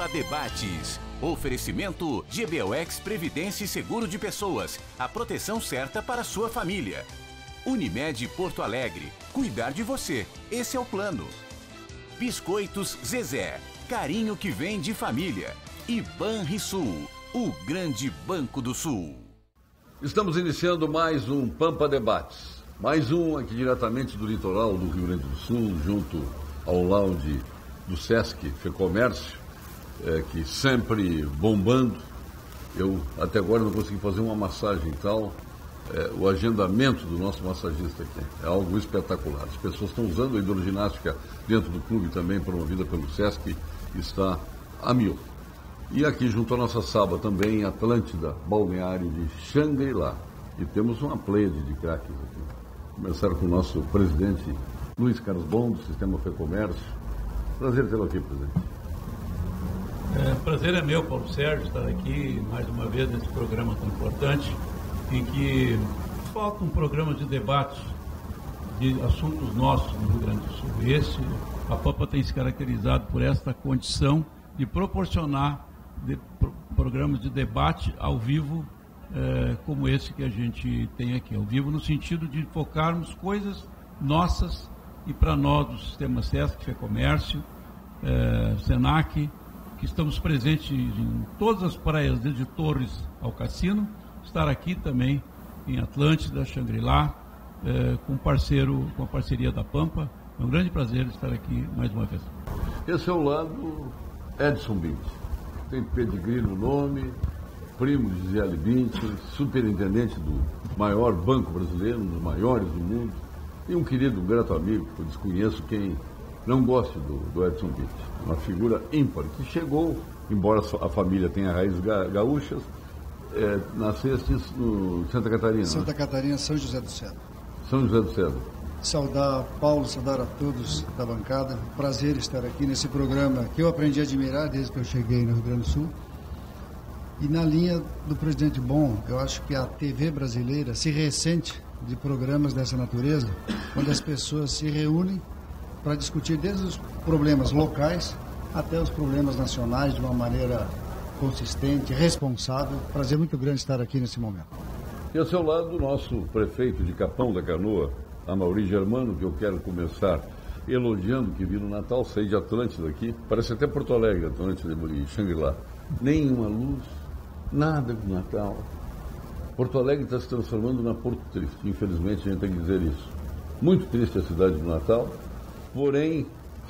Pampa Debates. Oferecimento GBOX Previdência e Seguro de Pessoas. A proteção certa para sua família. Unimed Porto Alegre. Cuidar de você. Esse é o plano. Biscoitos Zezé. Carinho que vem de família. E Banrisul. O grande banco do sul. Estamos iniciando mais um Pampa Debates. Mais um aqui diretamente do litoral do Rio Grande do Sul, junto ao lounge do Sesc Fecomércio, é, que sempre bombando. Eu até agora não consegui fazer uma massagem tal. É, o agendamento do nosso massagista aqui é algo espetacular. As pessoas estão usando a hidroginástica dentro do clube também, promovida pelo Sesc, está a mil. E aqui junto à nossa sala também, Atlântida, balneário de Xangri-Lá. E temos uma pleiade de craques aqui. Começaram com o nosso presidente Luiz Carlos Bom, do Sistema Fecomércio. Prazer tê-lo aqui, presidente. É, prazer é meu, Paulo Sérgio, estar aqui mais uma vez nesse programa tão importante, em que falta um programa de debate de assuntos nossos no Rio Grande do Sul. Esse, a Pampa tem se caracterizado por esta condição de proporcionar de, pro, programas de debate ao vivo é, como esse que a gente tem aqui, ao vivo no sentido de focarmos coisas nossas e para nós do Sistema SESC, FEComércio, é, SENAC, que estamos presentes em todas as praias, desde Torres ao Cassino, estar aqui também em Atlântida, Xangri-Lá, é, com parceiro, com a parceria da Pampa. É um grande prazer estar aqui mais uma vez. Esse é o lado Edson Bint. Tem pedigree no nome, primo de Zé Bint, superintendente do maior banco brasileiro, um dos maiores do mundo, e um querido, um grato amigo, que eu desconheço quem não goste do, do Edson Bitt, uma figura ímpar, que chegou, embora a família tenha raízes ga, gaúchas, é, nasceste no Santa Catarina. Né? Santa né? Catarina, São José do Cedro. São José do Cedro. Saudar Paulo, saudar a todos da bancada. Prazer estar aqui nesse programa que eu aprendi a admirar desde que eu cheguei no Rio Grande do Sul. E na linha do presidente Bom, eu acho que a TV brasileira se ressente de programas dessa natureza, onde as pessoas se reúnem para discutir desde os problemas locais até os problemas nacionais de uma maneira consistente, responsável. Prazer muito grande estar aqui nesse momento. E ao seu lado, o nosso prefeito de Capão da Canoa, Amaury Germano, que eu quero começar elogiando que vi no Natal, saí de Atlântida aqui, parece até Porto Alegre, Atlântida e Xangri-Lá. Nenhuma luz, nada de Natal. Porto Alegre está se transformando na Porto Triste, infelizmente a gente tem que dizer isso. Muito triste a cidade do Natal, Porém,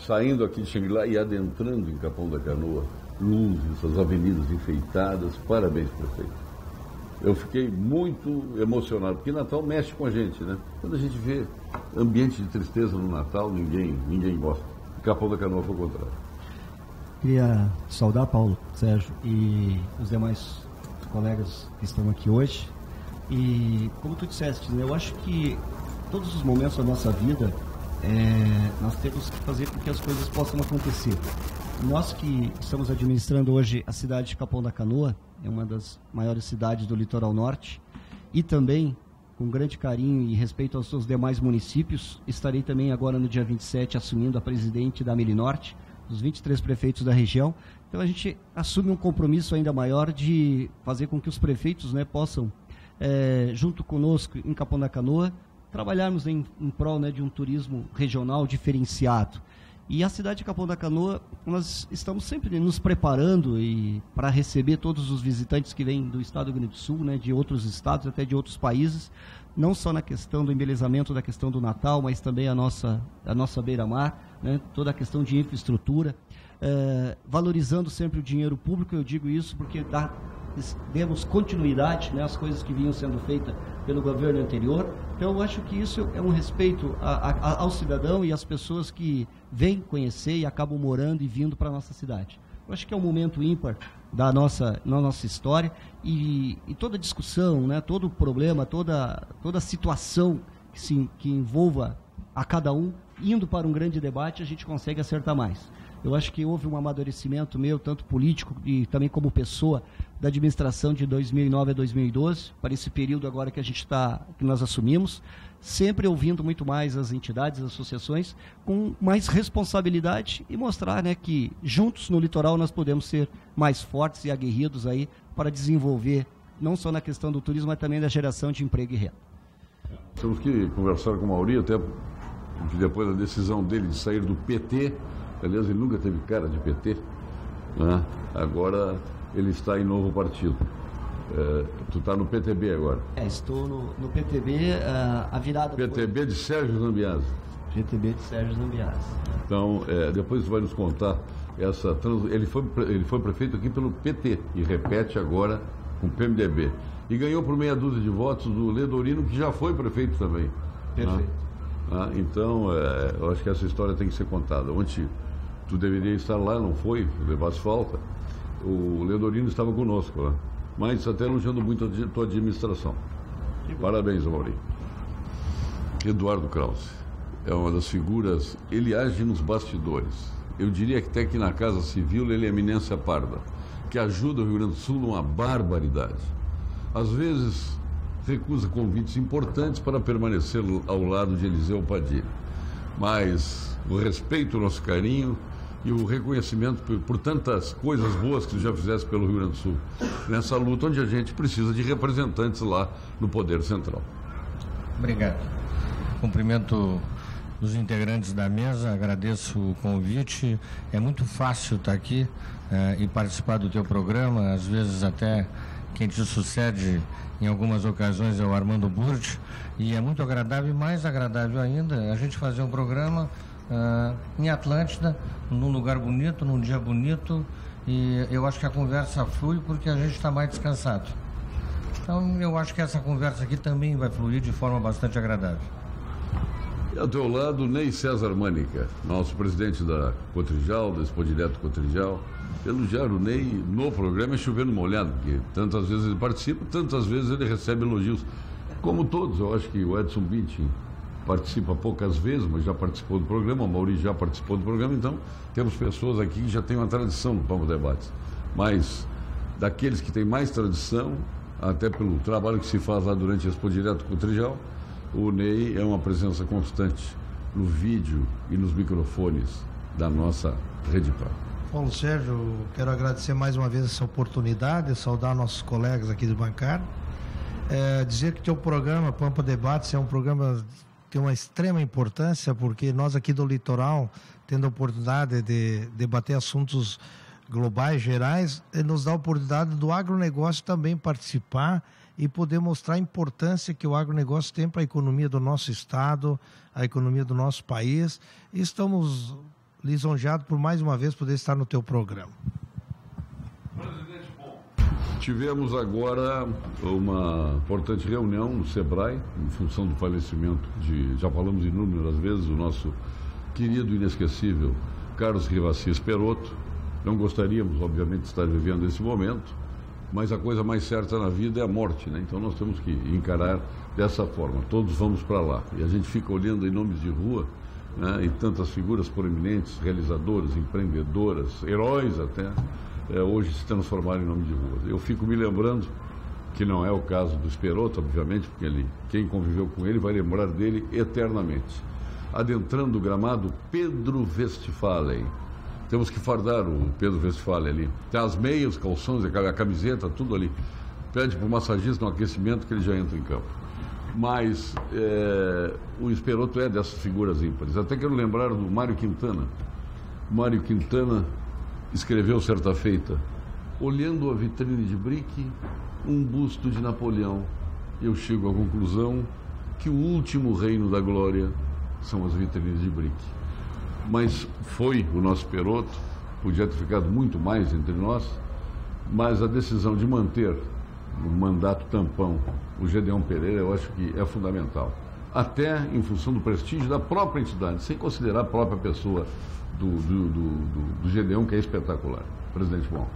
saindo aqui de Xangri-Lá e adentrando em Capão da Canoa, luzes, as avenidas enfeitadas, parabéns, prefeito. Eu fiquei muito emocionado, porque Natal mexe com a gente, né? Quando a gente vê ambiente de tristeza no Natal, ninguém, ninguém gosta. Capão da Canoa foi o contrário. Queria saudar Paulo, Sérgio e os demais colegas que estão aqui hoje. E como tu disseste, né, eu acho que todos os momentos da nossa vida é, nós temos que fazer com que as coisas possam acontecer. Nós que estamos administrando hoje a cidade de Capão da Canoa, é uma das maiores cidades do litoral norte, e também, com grande carinho e respeito aos seus demais municípios, estarei também agora no dia 27 assumindo a presidente da Melinorte, dos 23 prefeitos da região. Então a gente assume um compromisso ainda maior de fazer com que os prefeitos né, possam, é, junto conosco em Capão da Canoa, trabalharmos em, em prol né, de um turismo regional diferenciado. E a cidade de Capão da Canoa, nós estamos sempre nos preparando e para receber todos os visitantes que vêm do estado do Rio Grande do Sul, né, de outros estados, até de outros países, não só na questão do embelezamento da questão do Natal, mas também a nossa, a nossa beira-mar, né, toda a questão de infraestrutura, é, valorizando sempre o dinheiro público, eu digo isso porque dá, demos continuidade né, às coisas que vinham sendo feitas pelo governo anterior. Então, eu acho que isso é um respeito a, a, ao cidadão e às pessoas que vêm conhecer e acabam morando e vindo para a nossa cidade. Eu acho que é um momento ímpar da nossa, na nossa história e, e toda discussão, né, todo problema, toda, toda situação que, se, que envolva a cada um, indo para um grande debate, a gente consegue acertar mais. Eu acho que houve um amadurecimento meu, tanto político e também como pessoa, da administração de 2009 a 2012, para esse período agora que a gente está, que nós assumimos, sempre ouvindo muito mais as entidades, as associações, com mais responsabilidade e mostrar né, que juntos no litoral nós podemos ser mais fortes e aguerridos aí para desenvolver, não só na questão do turismo, mas também da geração de emprego e renda. Temos que conversar com o Mauri, até que depois da decisão dele de sair do PT, aliás, ele nunca teve cara de PT, né? agora ele está em novo partido. É, tu está no PTB agora. É, estou no, no PTB, uh, a virada. PTB foi... de Sérgio Zambiase. PTB de Sérgio Zambiase. Então, é, depois tu vai nos contar essa trans... ele foi ele foi prefeito aqui pelo PT e repete agora com o PMDB e ganhou por meia dúzia de votos do Ledorino que já foi prefeito também. Né? Perfeito. Ah, então, é, eu acho que essa história tem que ser contada. Ontem tu deveria estar lá, não foi, levasse falta. O Ledorino estava conosco lá. Né? Mas até elogiando muito a tua administração. Parabéns, Maurício. Eduardo Krause é uma das figuras, ele age nos bastidores. Eu diria que até que na Casa Civil ele é eminência parda, que ajuda o Rio Grande do Sul numa barbaridade. Às vezes recusa convites importantes para permanecer ao lado de Eliseu Padilha. Mas o respeito, o nosso carinho e o reconhecimento por, por, tantas coisas boas que já fizeste pelo Rio Grande do Sul, nessa luta onde a gente precisa de representantes lá no Poder Central. Obrigado. Cumprimento os integrantes da mesa, agradeço o convite. É muito fácil estar aqui eh, e participar do teu programa, às vezes até quem te sucede em algumas ocasiões é o Armando Burti, e é muito agradável e mais agradável ainda a gente fazer um programa uh, em Atlântida, num lugar bonito, num dia bonito, e eu acho que a conversa flui porque a gente está mais descansado. Então eu acho que essa conversa aqui também vai fluir de forma bastante agradável. E ao teu lado, Ney César Mânica, nosso presidente da Cotrijal, da Expo Direto Cotrijal. Elogiar o Ney no programa é chovendo molhado, porque tantas vezes ele participa, tantas vezes ele recebe elogios. Como todos, eu acho que o Edson Bittin participa poucas vezes, mas já participou do programa, o Maurício já participou do programa, então temos pessoas aqui que já têm uma tradição no Pampo Debates. Mas daqueles que têm mais tradição, até pelo trabalho que se faz lá durante a Expo Direto com o Trijal, o Ney é uma presença constante no vídeo e nos microfones da nossa Rede Pan. Paulo Sérgio, quero agradecer mais uma vez essa oportunidade, saudar nossos colegas aqui do bancário, é, dizer que teu programa Pampa Debates é um programa tem uma extrema importância, porque nós aqui do litoral, tendo a oportunidade de debater assuntos globais, gerais, nos dá a oportunidade do agronegócio também participar e poder mostrar a importância que o agronegócio tem para a economia do nosso estado, a economia do nosso país. Estamos lisonjeado por mais uma vez poder estar no teu programa. Tivemos agora uma importante reunião no SEBRAE, em função do falecimento de, já falamos inúmeras vezes, o nosso querido inesquecível Carlos Rivassi Esperoto. Não gostaríamos, obviamente, de estar vivendo esse momento, mas a coisa mais certa na vida é a morte, né? Então nós temos que encarar dessa forma. Todos vamos para lá. E a gente fica olhando em nomes de rua né, e tantas figuras proeminentes, realizadoras, empreendedoras, heróis até, é, hoje se transformaram em nome de rua. Eu fico me lembrando que não é o caso do Esperoto, obviamente, porque ele, quem conviveu com ele vai lembrar dele eternamente. Adentrando o gramado, Pedro Westphalen. Temos que fardar o Pedro Westphalen ali. Tem as meias, calções, a camiseta, tudo ali. Pede para o massagista um aquecimento que ele já entra em campo mas é, o Esperoto é dessas figuras ímpares. Até quero lembrar do Mário Quintana. Mário Quintana escreveu certa feita, olhando a vitrine de Brick, um busto de Napoleão. Eu chego à conclusão que o último reino da glória são as vitrines de Brick. Mas foi o nosso Peroto, podia ter ficado muito mais entre nós, mas a decisão de manter o mandato tampão, o Gedeão Pereira, eu acho que é fundamental. Até em função do prestígio da própria entidade, sem considerar a própria pessoa do, do, do, do que é espetacular. Presidente Bom.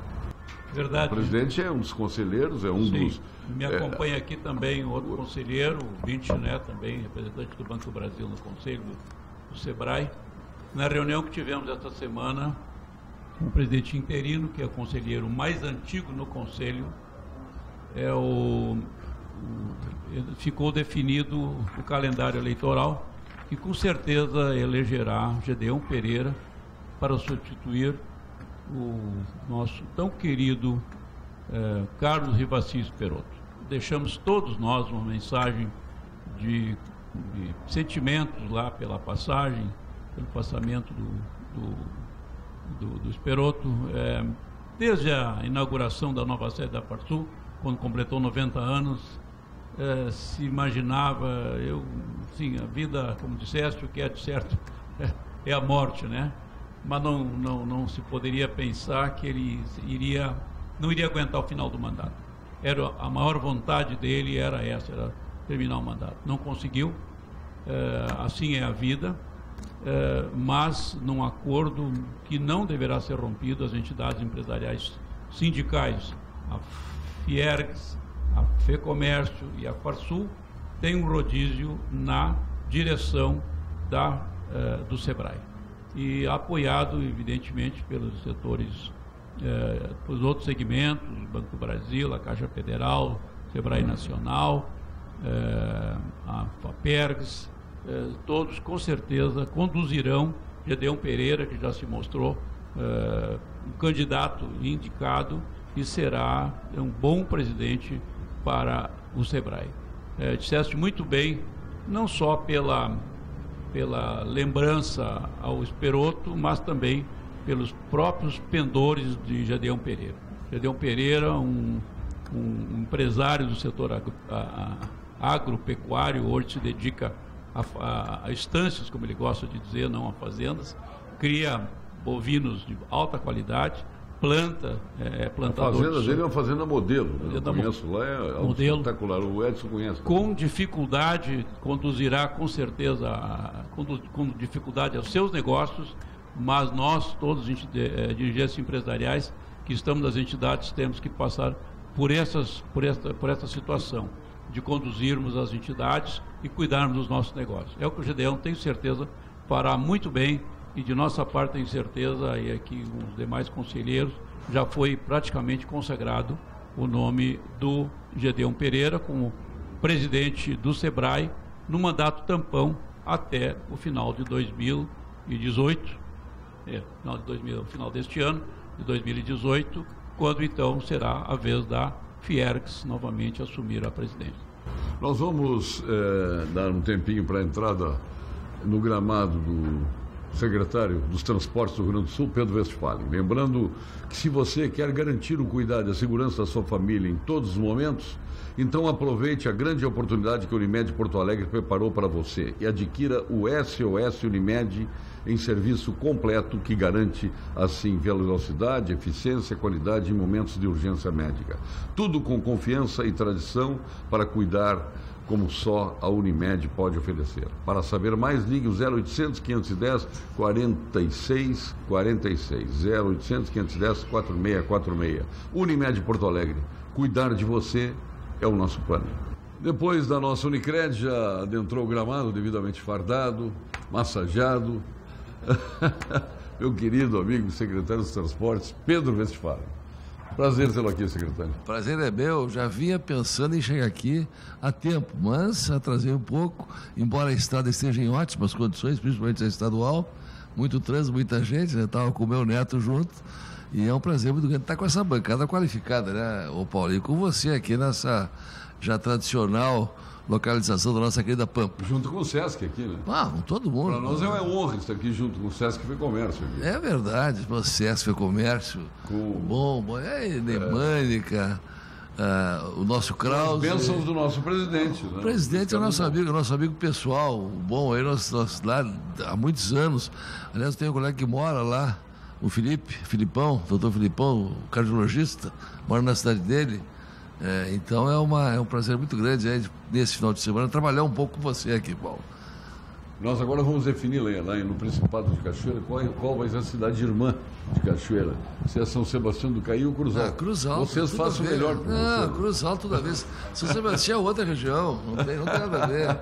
Verdade. O presidente é um dos conselheiros, é um Sim. dos. Me é, acompanha é... aqui também outro conselheiro, o Vinte, né, também representante do Banco do Brasil no Conselho do, SEBRAE. Na reunião que tivemos esta semana, um presidente interino, que é o conselheiro mais antigo no conselho, é o, o ficou definido o calendário eleitoral e com certeza elegerá Gedeão Pereira para substituir o nosso tão querido eh, Carlos Rivacis Perotto. Deixamos todos nós uma mensagem de, de, sentimentos lá pela passagem, pelo passamento do, do, do, do Esperoto, eh, desde a inauguração da nova sede da Parsul, quando completou 90 anos, eh, se imaginava, eu, sim, a vida, como disseste, o que é de certo é, é a morte, né? Mas não, não, não se poderia pensar que ele iria, não iria aguentar o final do mandato. Era a maior vontade dele era essa, era terminar o mandato. Não conseguiu, eh, assim é a vida, eh, mas num acordo que não deverá ser rompido, as entidades empresariais sindicais, a Fiergs, a FEComércio e a Farsul têm um rodízio na direção da, uh, do SEBRAE. E apoiado, evidentemente, pelos setores, uh, pelos outros segmentos, Banco do Brasil, a Caixa Federal, SEBRAE Nacional, uh, a FAPERGS, todos com certeza conduzirão Gedeão Pereira, que já se mostrou um candidato indicado e será um bom presidente para o SEBRAE. É, disseste muito bem, não só pela, pela lembrança ao Esperoto, mas também pelos próprios pendores de Jadeão Pereira. Jadeão Pereira, um, um empresário do setor agro, a, a, agropecuário, hoje se dedica a, a, estâncias, como ele gosta de dizer, não a fazendas, cria bovinos de alta qualidade, planta, é, plantador. A fazenda dele é uma fazenda modelo. Né? Eu conheço lá, é modelo, espetacular. O Edson conhece. Com dificuldade, conduzirá com certeza, com, com dificuldade aos seus negócios, mas nós, todos é, dirigentes empresariais que estamos nas entidades, temos que passar por, essas, por, esta, por esta situação de conduzirmos as entidades e cuidarmos dos nossos negócios. É o que o GDEão, tenho certeza, fará muito bem e de nossa parte tenho certeza, e aqui os demais conselheiros, já foi praticamente consagrado o nome do Gedeão Pereira como presidente do SEBRAE no mandato tampão até o final de 2018, é, final, de 2000, final deste ano, de 2018, quando então será a vez da Fiergs novamente assumir a presidência. Nós vamos é, dar um tempinho para a entrada no gramado do secretário dos Transportes do Rio Grande do Sul, Pedro Westphalen. Lembrando que se você quer garantir o cuidado e a segurança da sua família em todos os momentos, então aproveite a grande oportunidade que a Unimed Porto Alegre preparou para você e adquira o SOS Unimed em serviço completo que garante, assim, velocidade, eficiência e qualidade em momentos de urgência médica. Tudo com confiança e tradição para cuidar como só a Unimed pode oferecer. Para saber mais, ligue o 0800 510 46 46. 0800 510 4646. Unimed Porto Alegre. Cuidar de você é o nosso plano. Depois da nossa Unicred, já adentrou o gramado devidamente fardado, massageado. Meu querido amigo secretário dos Transportes, Pedro Westphalen. Prazer tê-lo aqui, secretário. Prazer é meu. Já vinha pensando em chegar aqui há tempo, mas atrasei um pouco, embora a estrada esteja em ótimas condições, principalmente a estadual. Muito trânsito, muita gente, né? Estava com o meu neto junto. E é um prazer muito grande estar com essa bancada qualificada, né, ô Paulo? E com você aqui nessa já tradicional localização da nossa querida Pampa. Junto com o Sesc aqui, né? Ah, com todo mundo. Para nós é uma honra estar aqui junto com o Sesc Foi Comércio. Aqui. É verdade, o Sesc Foi Comércio. Com... Bom, bom, é Nemânica. É... Uh, o nosso Kraus. Bênçãos do nosso presidente. Né? O presidente é nosso amigo, nosso amigo pessoal. Bom, aí nós, nós lá há muitos anos. Aliás, tem um colega que mora lá, o Felipe, Filipão, doutor Filipão, cardiologista, mora na cidade dele. É, então é, uma, é um prazer muito grande é, nesse final de semana trabalhar um pouco com você aqui, Paulo. Nós agora vamos definir lá no Principado de Cachoeira qual, qual vai ser a cidade irmã de Cachoeira. Se é São Sebastião do Caí ou Cruz Alto. Ah, Cruz Alto. Vocês façam melhor que Não. Cruz Alto toda vez. São Sebastião é outra região, não tem, não tem nada a ver.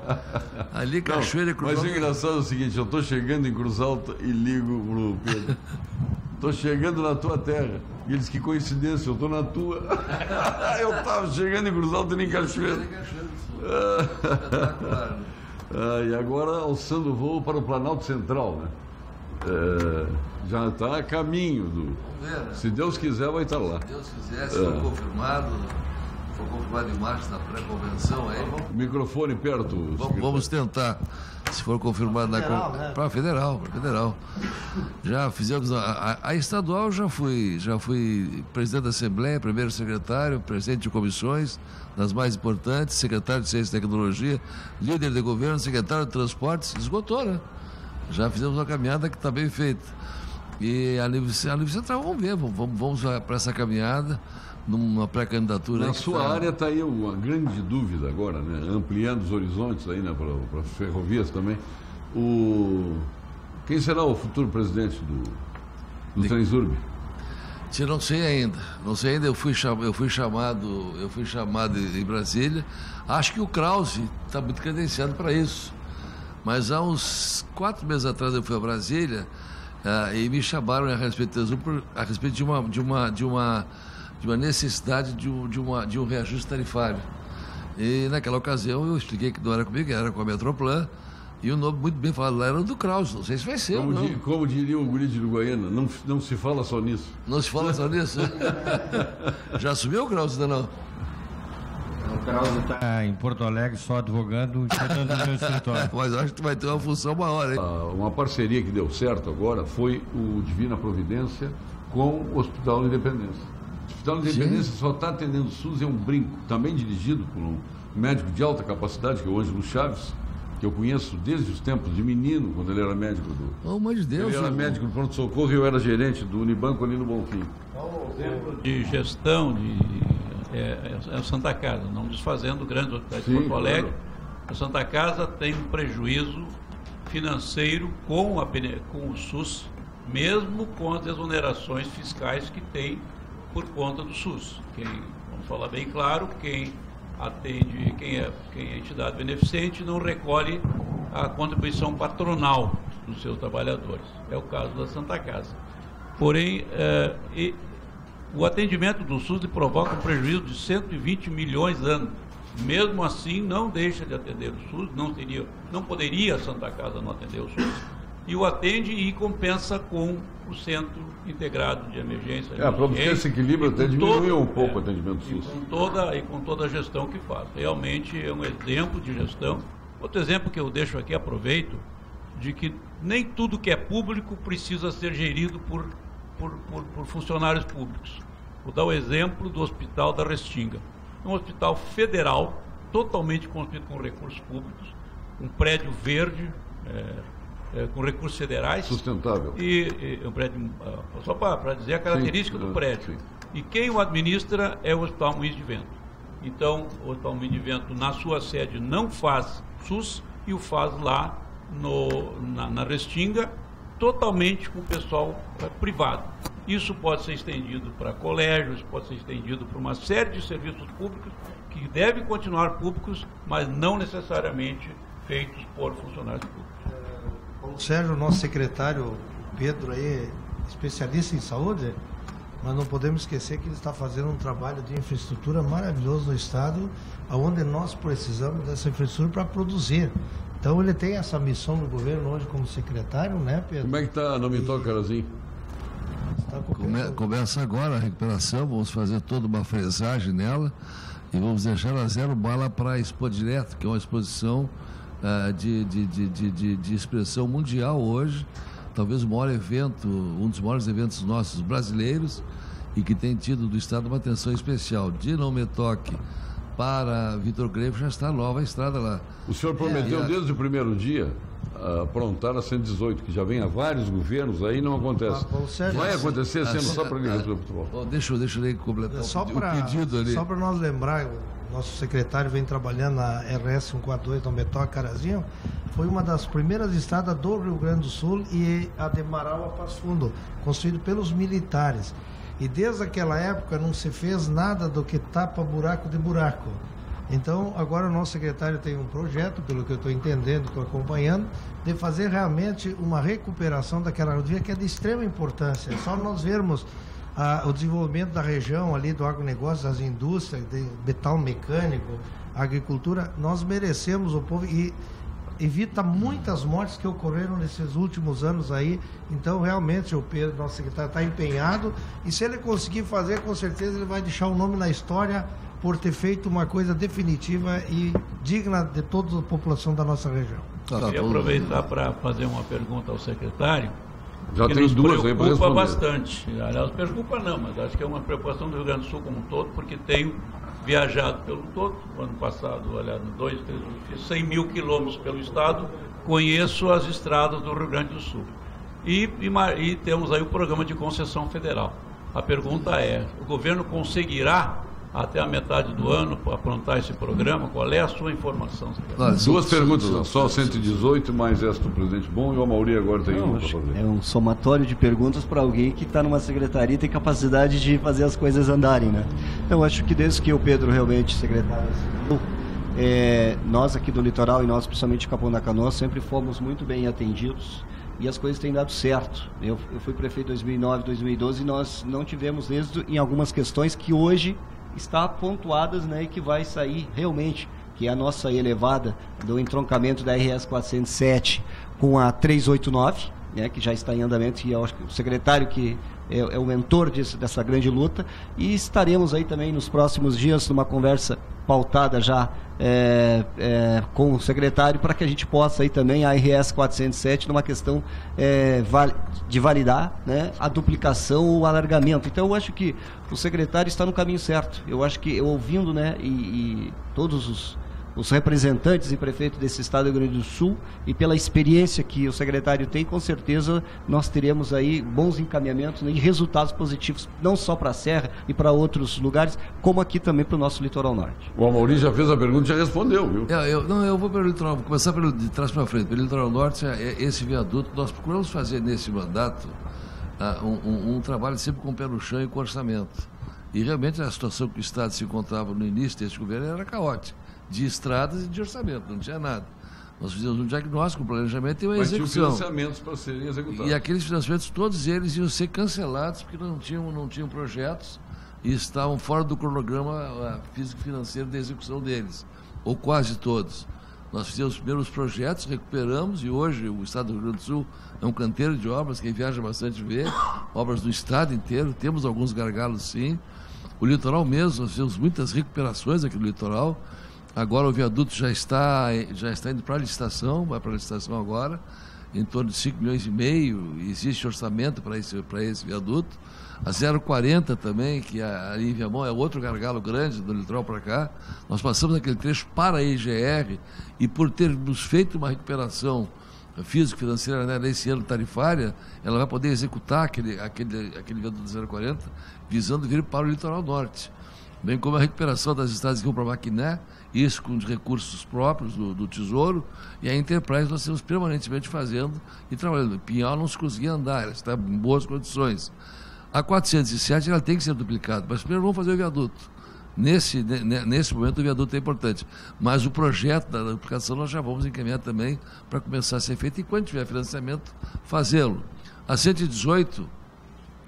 Ali Cachoeira não, e Cruz mas Alto. Mas o engraçado é o seguinte, eu estou chegando em Cruz Alto e ligo pro Pedro. Tô chegando na tua terra. E eles, que coincidência, eu tô na tua. eu tava chegando em Cruzal, tô em Cachoeira. ah, e agora alçando voo para o Planalto Central, né? É, já está a caminho do. Ver, né? Se Deus quiser, vai estar lá. Se Deus quiser, se for confirmado, for confirmado em março na pré-convenção aí, vamos, Microfone perto. vamos, vamos tentar. Se for confirmado na Federal, con- né? para federal, para federal. Já fizemos a, a- a estadual já fui, já fui presidente da Assembleia, primeiro secretário, presidente de comissões, das mais importantes, secretário de Ciência e Tecnologia, líder de governo, secretário de Transportes, esgotou, né? Já fizemos uma caminhada que está bem feita. E a nível, a nível central, vamos ver, vamos, vamos para essa caminhada, numa pré-candidatura. Na sua tá- área está aí uma grande dúvida agora, né? ampliando os horizontes aí né? para as ferrovias também. O... Quem será o futuro presidente do, do Transurb? Eu não sei ainda, não sei ainda. Eu fui, cham, eu fui chamado, eu fui chamado em Brasília. Acho que o Krause está muito credenciado para isso. Mas há uns quatro meses atrás eu fui a Brasília ah, e me chamaram a respeito, a respeito de uma de uma de uma de uma necessidade de um, de uma de um reajuste tarifário. E naquela ocasião eu expliquei que não era comigo, era com a Metroplan. E o nome muito bem falado lá era o do Krause. Não sei se vai ser ou Como, não. di- como diria o guri de Uruguaiana, não, não se fala só nisso. Não se fala só nisso? Já assumiu o Krause ainda não? O Krause está em Porto Alegre só advogando e cuidando do meu escritório. Mas acho que tu vai ter uma função maior, hein? Ah, Uma parceria que deu certo agora foi o Divina Providência com o Hospital Independência. O Hospital Independência só está atendendo o SUS, é um brinco, também dirigido por um médico de alta capacidade, que é o Ângelo Chaves, que eu conheço desde os tempos de menino, quando ele era médico do. Pelo amor de Deus. Ele era o- médico do pronto-socorro e eu era gerente do Unibanco ali no Bonfim. de gestão de é, é a Santa Casa, não desfazendo grandes hospitais de Sim, Porto Alegre. claro. A Santa Casa tem um prejuízo financeiro com, a com o SUS, mesmo com as desonerações fiscais que tem por conta do SUS. Quem, vamos falar bem claro, quem atende, quem é, quem é entidade beneficente não recolhe a contribuição patronal dos seus trabalhadores. É o caso da Santa Casa. Porém, eh, e- o atendimento do SUS provoca um prejuízo de 120 milhões ano. Mesmo assim, não deixa de atender o SUS, não, teria, não poderia a Santa Casa não atender o SUS, e o atende e compensa com o Centro Integrado de Emergência. É, para obter esse equilíbrio, E até diminuiu um pouco o é, atendimento do e SUS. com toda e com toda a gestão que faz. Realmente é um exemplo de gestão. Outro exemplo que eu deixo aqui, aproveito, de que nem tudo que é público precisa ser gerido por, por, por, por funcionários públicos. Vou dar o exemplo do Hospital da Restinga. É um hospital federal, totalmente construído com recursos públicos, um prédio verde, é, é, com recursos federais. Sustentável. E, e um prédio, ah, só para dizer a característica Sim, do ah, prédio. sim. E quem o administra é o Hospital Moinhos de Vento. Então, o Hospital Moinhos de Vento, na sua sede, não faz SUS e o faz lá no, na, na Restinga, totalmente com o pessoal eh, privado. Isso pode ser estendido para colégios, pode ser estendido para uma série de serviços públicos que devem continuar públicos, mas não necessariamente feitos por funcionários públicos. Paulo Sérgio, nosso secretário Pedro aí, é especialista em saúde, mas não podemos esquecer que ele está fazendo um trabalho de infraestrutura maravilhoso no estado, onde nós precisamos dessa infraestrutura para produzir. Então ele tem essa missão no governo hoje como secretário, né, Pedro? Como é que está? Não me toca, Carazinho. Está com Come- começa agora a recuperação, vamos fazer toda uma fresagem nela e vamos deixar ela zero bala para a Expo Direto, que é uma exposição ah, de, de, de, de, de- de expressão mundial hoje, talvez o maior evento, um dos maiores eventos nossos brasileiros e que tem tido do Estado uma atenção especial. De não me toque para Vitor Greve já está a nova estrada lá. O senhor prometeu É, a- desde o primeiro dia ah, aprontar a 118, que já vem há vários governos aí não acontece. Ah, Sérgio, Vai assim, acontecer sendo assim, só para ah, quem resolve futebol. Deixa, eu- deixa eu ler completar Só pedi- o para pedido ali. só para nós lembrar, nosso secretário vem trabalhando na RS 142 Dom Betó Carazinho, foi uma das primeiras estradas do Rio Grande do Sul e a de Marau a Passo Fundo, construído pelos militares. E desde aquela época não se fez nada do que tapa buraco de buraco. Então, agora o nosso secretário tem um projeto, pelo que eu estou entendendo, estou acompanhando, de fazer realmente uma recuperação daquela rodovia que é de extrema importância. É só nós vermos ah, o desenvolvimento da região ali do agronegócio, das indústrias, de metal mecânico, agricultura, nós merecemos o povo e evita muitas mortes que ocorreram nesses últimos anos aí. Então, realmente, o Pedro, nosso secretário, está empenhado e se ele conseguir fazer, com certeza ele vai deixar o nome na história por ter feito uma coisa definitiva e digna de toda a população da nossa região. Tá, Queria aproveitar para fazer uma pergunta ao secretário. Já tem duas aí para Preocupa bastante. Aliás, preocupa não, mas acho que é uma preocupação do Rio Grande do Sul como um todo, porque tenho viajado pelo todo. ano passado, olha, dois, três, fiz 100 mil quilômetros pelo estado, conheço as estradas do Rio Grande do Sul. E, e, e temos aí o programa de concessão federal. A pergunta é: o governo conseguirá até a metade do ano para aprontar esse programa? Qual é a sua informação? Duas perguntas, só 118 mais esta do presidente Bom e o Amauri agora tem uma para fazer. É um somatório de perguntas para alguém que está numa secretaria e tem capacidade de fazer as coisas andarem, né? Eu acho que desde que o Pedro realmente secretário é, nós aqui do litoral e nós principalmente Capão da Canoa sempre fomos muito bem atendidos e as coisas têm dado certo. Eu, eu fui prefeito em 2009, 2012 e nós não tivemos êxito em algumas questões que hoje está pontuadas né, e que vai sair realmente, que é a nossa elevada do entroncamento da RS 407 com a 389, né, que já está em andamento, e acho que o secretário que é, é o mentor dessa grande luta, e estaremos aí também nos próximos dias numa conversa pautada já é, é, com o secretário para que a gente possa aí também a RS 407 numa questão é, de validar né, a duplicação ou alargamento. Então eu acho que o secretário está no caminho certo. Eu acho que eu ouvindo né, e, e todos os os representantes e prefeitos desse estado do Rio Grande do Sul e pela experiência que o secretário tem, com certeza nós teremos aí bons encaminhamentos né, e resultados positivos, não só para a Serra e para outros lugares, como aqui também para o nosso litoral norte. O Amaury já fez a pergunta e já respondeu, viu? É, eu, não, eu vou pelo litoral, vou começar pelo, de trás para frente. Pelo litoral norte, é, é, esse viaduto, nós procuramos fazer nesse mandato uh, um, um, um trabalho sempre com o pé no chão e com orçamento. E realmente a situação que o Estado se encontrava no início desse governo era caótica de estradas e de orçamento, não tinha nada. Nós fizemos um diagnóstico, um planejamento e uma Mas execução. Mas financiamentos para serem executados. E aqueles financiamentos, todos eles iam ser cancelados porque não tinham, não tinham projetos e estavam fora do cronograma físico-financeiro da execução deles, ou quase todos. Nós fizemos os primeiros projetos, recuperamos e hoje o Estado do Rio Grande do Sul é um canteiro de obras, quem viaja bastante vê, obras do Estado inteiro, temos alguns gargalos sim. O litoral mesmo, nós fizemos muitas recuperações aqui no litoral, Agora o viaduto já está, já está indo para a licitação, vai para a licitação agora, em torno de 5 milhões e meio, existe orçamento para esse, para esse viaduto. A 040 também, que a, ali em Viamão é outro gargalo grande do litoral para cá. Nós passamos aquele trecho para a EGR e por termos feito uma recuperação físico-financeira né, nesse ano tarifária, ela vai poder executar aquele, aquele, aquele viaduto 040, visando vir para o litoral norte. Bem como a recuperação das estradas que vão para Maquiné, isso com os recursos próprios do, do, Tesouro, e a Enterprise nós estamos permanentemente fazendo e trabalhando. Pinhal não se conseguia andar, ela está em boas condições. A 407 ela tem que ser duplicada, mas primeiro vamos fazer o viaduto. Nesse, nesse momento o viaduto é importante, mas o projeto da duplicação nós já vamos encaminhar também para começar a ser feito e quando tiver financiamento, fazê-lo. A 118,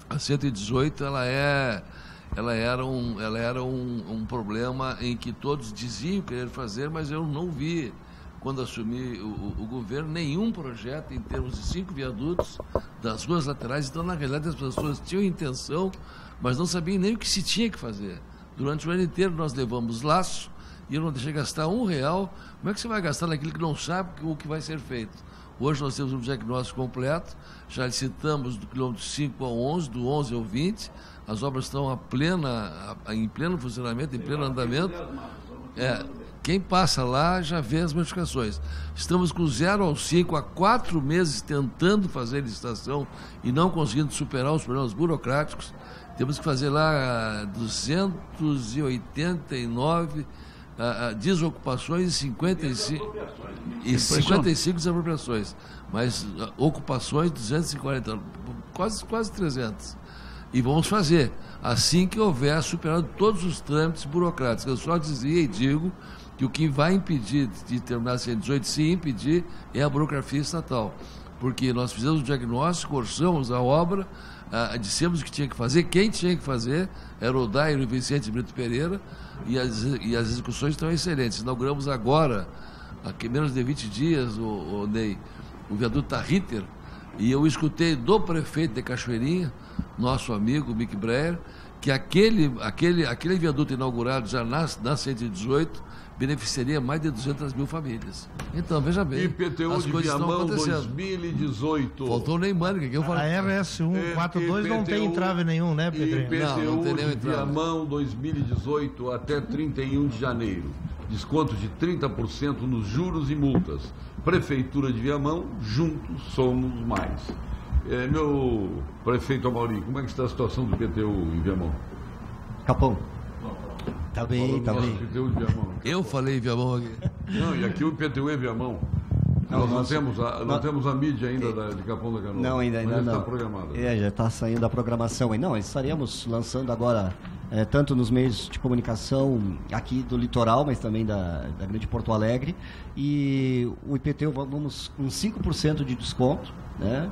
a 118 ela é ela era um, ela era um, um problema em que todos diziam querer fazer, mas eu não vi, quando assumi o, o, governo, nenhum projeto em termos de cinco viadutos das ruas laterais. Então, na realidade, as pessoas tinham intenção, mas não sabiam nem o que se tinha que fazer. Durante o ano inteiro nós levamos laço e eu não deixei gastar um real. Como é que você vai gastar naquilo que não sabe o que vai ser feito? Hoje nós temos um diagnóstico completo, já licitamos do quilômetro 5 ao 11, do 11 ao 20, as obras estão a plena, a, em pleno funcionamento, em pleno andamento. É, quem passa lá já vê as modificações. Estamos com 0 ao 5 há quatro meses tentando fazer licitação e não conseguindo superar os problemas burocráticos. Temos que fazer lá 289 uh, uh, desocupações e 55, e 55 desapropriações. Mas ocupações 240, quase, quase 300. E vamos fazer, assim que houver superado todos os trâmites burocráticos. Eu só dizia e digo que o que vai impedir de terminar a 118, se impedir, é a burocracia estatal. Porque nós fizemos o diagnóstico, orçamos a obra, ah, dissemos o que tinha que fazer, quem tinha que fazer, era o Dairo e Vicente Brito Pereira, e as, e as execuções estão excelentes. Inauguramos agora, há menos de 20 dias, o, o Ney, o viaduto Tarriter, e eu escutei do prefeito de Cachoeirinha, nosso amigo Mick Breyer, que aquele, aquele, aquele viaduto inaugurado já na, na 118 beneficiaria mais de 200 mil famílias. Então, veja bem. IPTU as de coisas Viamão 2018. Faltou o Neymar, que eu falei. A RS 142 não tem entrave nenhum, né, Pedro? IPTU não, não tem nenhum de Viamão 2018 até 31 de janeiro. Desconto de 30% nos juros e multas. Prefeitura de Viamão, juntos somos mais. É, meu prefeito Amaury, como é que está a situação do IPTU em Viamão? Capão. Tá bem, tá bem. Eu falei Viamão aqui. Não, e aqui o IPTU é Viamão. Não, nós, não, temos a, não nós, temos a mídia ainda é, da, de Capão da Canoa. Não, ainda, ainda não. está programada. É, já está saindo a programação. E não, estaremos lançando agora, é, tanto nos meios de comunicação aqui do litoral, mas também da, da Grande Porto Alegre. E o IPTU vamos com 5% de desconto, né?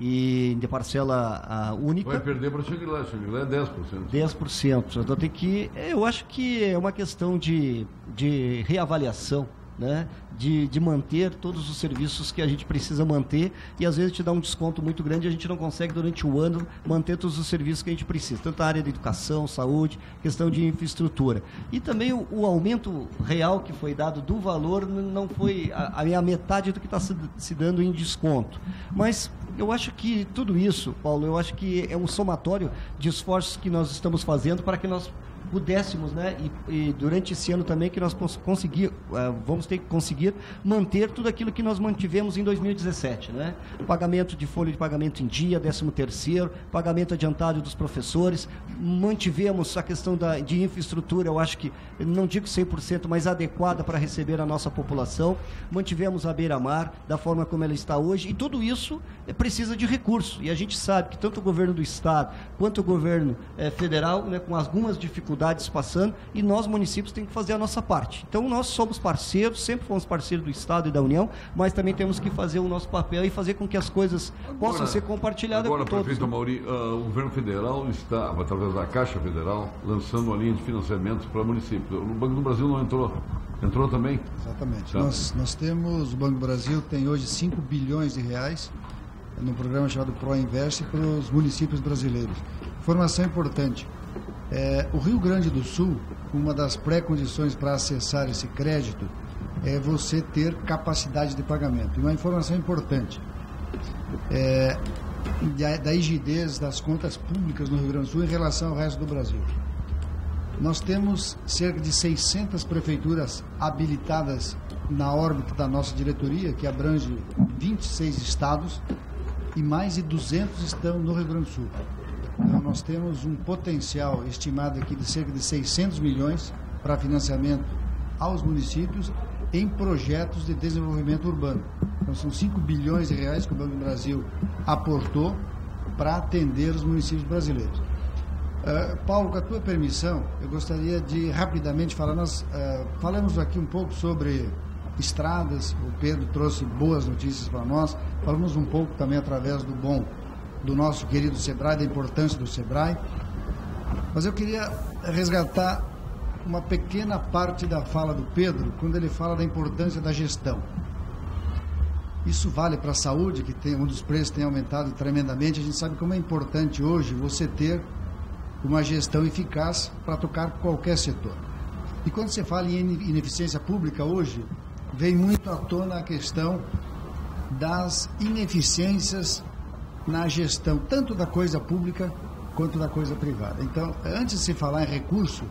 e de parcela única. Vai perder para o Xangri-Lá, Xangri-Lá é 10%. 10%. Então tem que, eu acho que é uma questão de, de reavaliação né, de, de manter todos os serviços que a gente precisa manter e às vezes te dá um desconto muito grande e a gente não consegue durante o ano manter todos os serviços que a gente precisa, tanto a área de educação, saúde, questão de infraestrutura. E também o, o aumento real que foi dado do valor não foi a, a metade do que está se, se dando em desconto. Mas eu acho que tudo isso, Paulo, eu acho que é um somatório de esforços que nós estamos fazendo para que nós pudéssemos, né, e, e, durante esse ano também que nós conseguir, uh, vamos ter que conseguir manter tudo aquilo que nós mantivemos em 2017, né? Pagamento de folha de pagamento em dia, 13 terceiro, pagamento adiantado dos professores, mantivemos a questão da, de infraestrutura, eu acho que, não digo 100%, mas adequada para receber a nossa população, mantivemos a beira-mar da forma como ela está hoje, e tudo isso precisa de recurso, e a gente sabe que tanto o governo do Estado quanto o governo é, federal, né, com algumas dificuldades, dificuldades passando e nós, municípios, temos que fazer a nossa parte. Então, nós somos parceiros, sempre fomos parceiros do Estado e da União, mas também temos que fazer o nosso papel e fazer com que as coisas agora, possam ser compartilhadas agora, com todos. Prefeito Mauri, uh, o governo federal está, através da Caixa Federal, lançando uma linha de financiamento para municípios. O Banco do Brasil não entrou. Entrou também? Exatamente. Tá. Nós, nós temos, o Banco do Brasil tem hoje 5 bilhões de reais no programa chamado ProInvest para os municípios brasileiros. Informação importante. É, o Rio Grande do Sul, uma das pré-condições para acessar esse crédito é você ter capacidade de pagamento. E uma informação importante, é, da, da rigidez das contas públicas no Rio Grande do Sul em relação ao resto do Brasil. Nós temos cerca de 600 prefeituras habilitadas na órbita da nossa diretoria, que abrange 26 estados, e mais de 200 estão no Rio Grande do Sul. Então, nós temos um potencial estimado aqui de cerca de 600 milhões para financiamento aos municípios em projetos de desenvolvimento urbano. Então, são 5 bilhões de reais que o Banco do Brasil aportou para atender os municípios brasileiros. Uh, Paulo, com a tua permissão, eu gostaria de rapidamente falar. Nós uh, falamos aqui um pouco sobre estradas, o Pedro trouxe boas notícias para nós, falamos um pouco também através do bom do nosso querido Sebrae, da importância do Sebrae. Mas eu queria resgatar uma pequena parte da fala do Pedro, quando ele fala da importância da gestão. Isso vale para a saúde, que tem, onde os preços têm aumentado tremendamente. A gente sabe como é importante hoje você ter uma gestão eficaz para tocar qualquer setor. E quando você fala em ineficiência pública hoje, vem muito à tona a questão das ineficiências na gestão tanto da coisa pública quanto da coisa privada. Então, antes de se falar em recurso,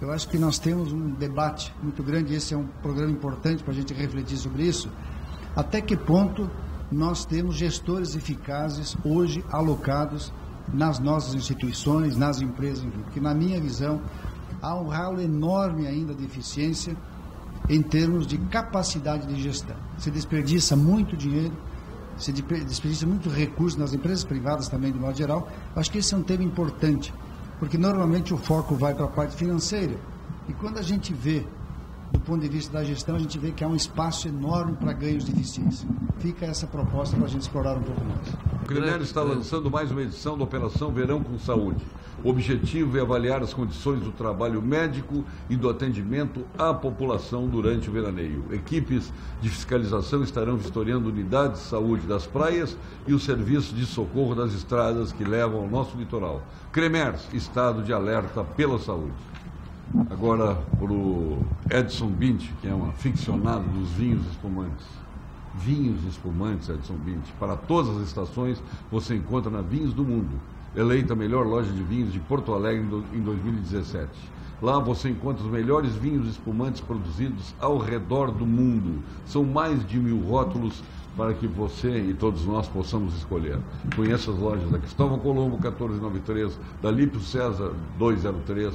eu acho que nós temos um debate muito grande, esse é um programa importante para a gente refletir sobre isso. Até que ponto nós temos gestores eficazes hoje alocados nas nossas instituições, nas empresas, enfim, porque na minha visão há um ralo enorme ainda de eficiência em termos de capacidade de gestão. Se desperdiça muito dinheiro se desperdiça muito recurso nas empresas privadas também, de modo geral. Acho que esse é um tema importante, porque normalmente o foco vai para a parte financeira. E quando a gente vê, do ponto de vista da gestão, a gente vê que há um espaço enorme para ganhos de eficiência. Fica essa proposta para a gente explorar um pouco mais. O Crinelli está lançando mais uma edição da Operação Verão com Saúde. O objetivo é avaliar as condições do trabalho médico e do atendimento à população durante o veraneio. Equipes de fiscalização estarão vistoriando unidades de saúde das praias e os serviços de socorro das estradas que levam ao nosso litoral. Cremers, estado de alerta pela saúde. Agora para o Edson Bint, que é um aficionado dos vinhos espumantes. Vinhos espumantes, Edson Bint. Para todas as estações, você encontra na Vinhos do Mundo eleita a melhor loja de vinhos de Porto Alegre em 2017. Lá você encontra os melhores vinhos espumantes produzidos ao redor do mundo. São mais de mil rótulos para que você e todos nós possamos escolher. Conheça as lojas da Cristóvão Colombo 1493, da Lípio César 203,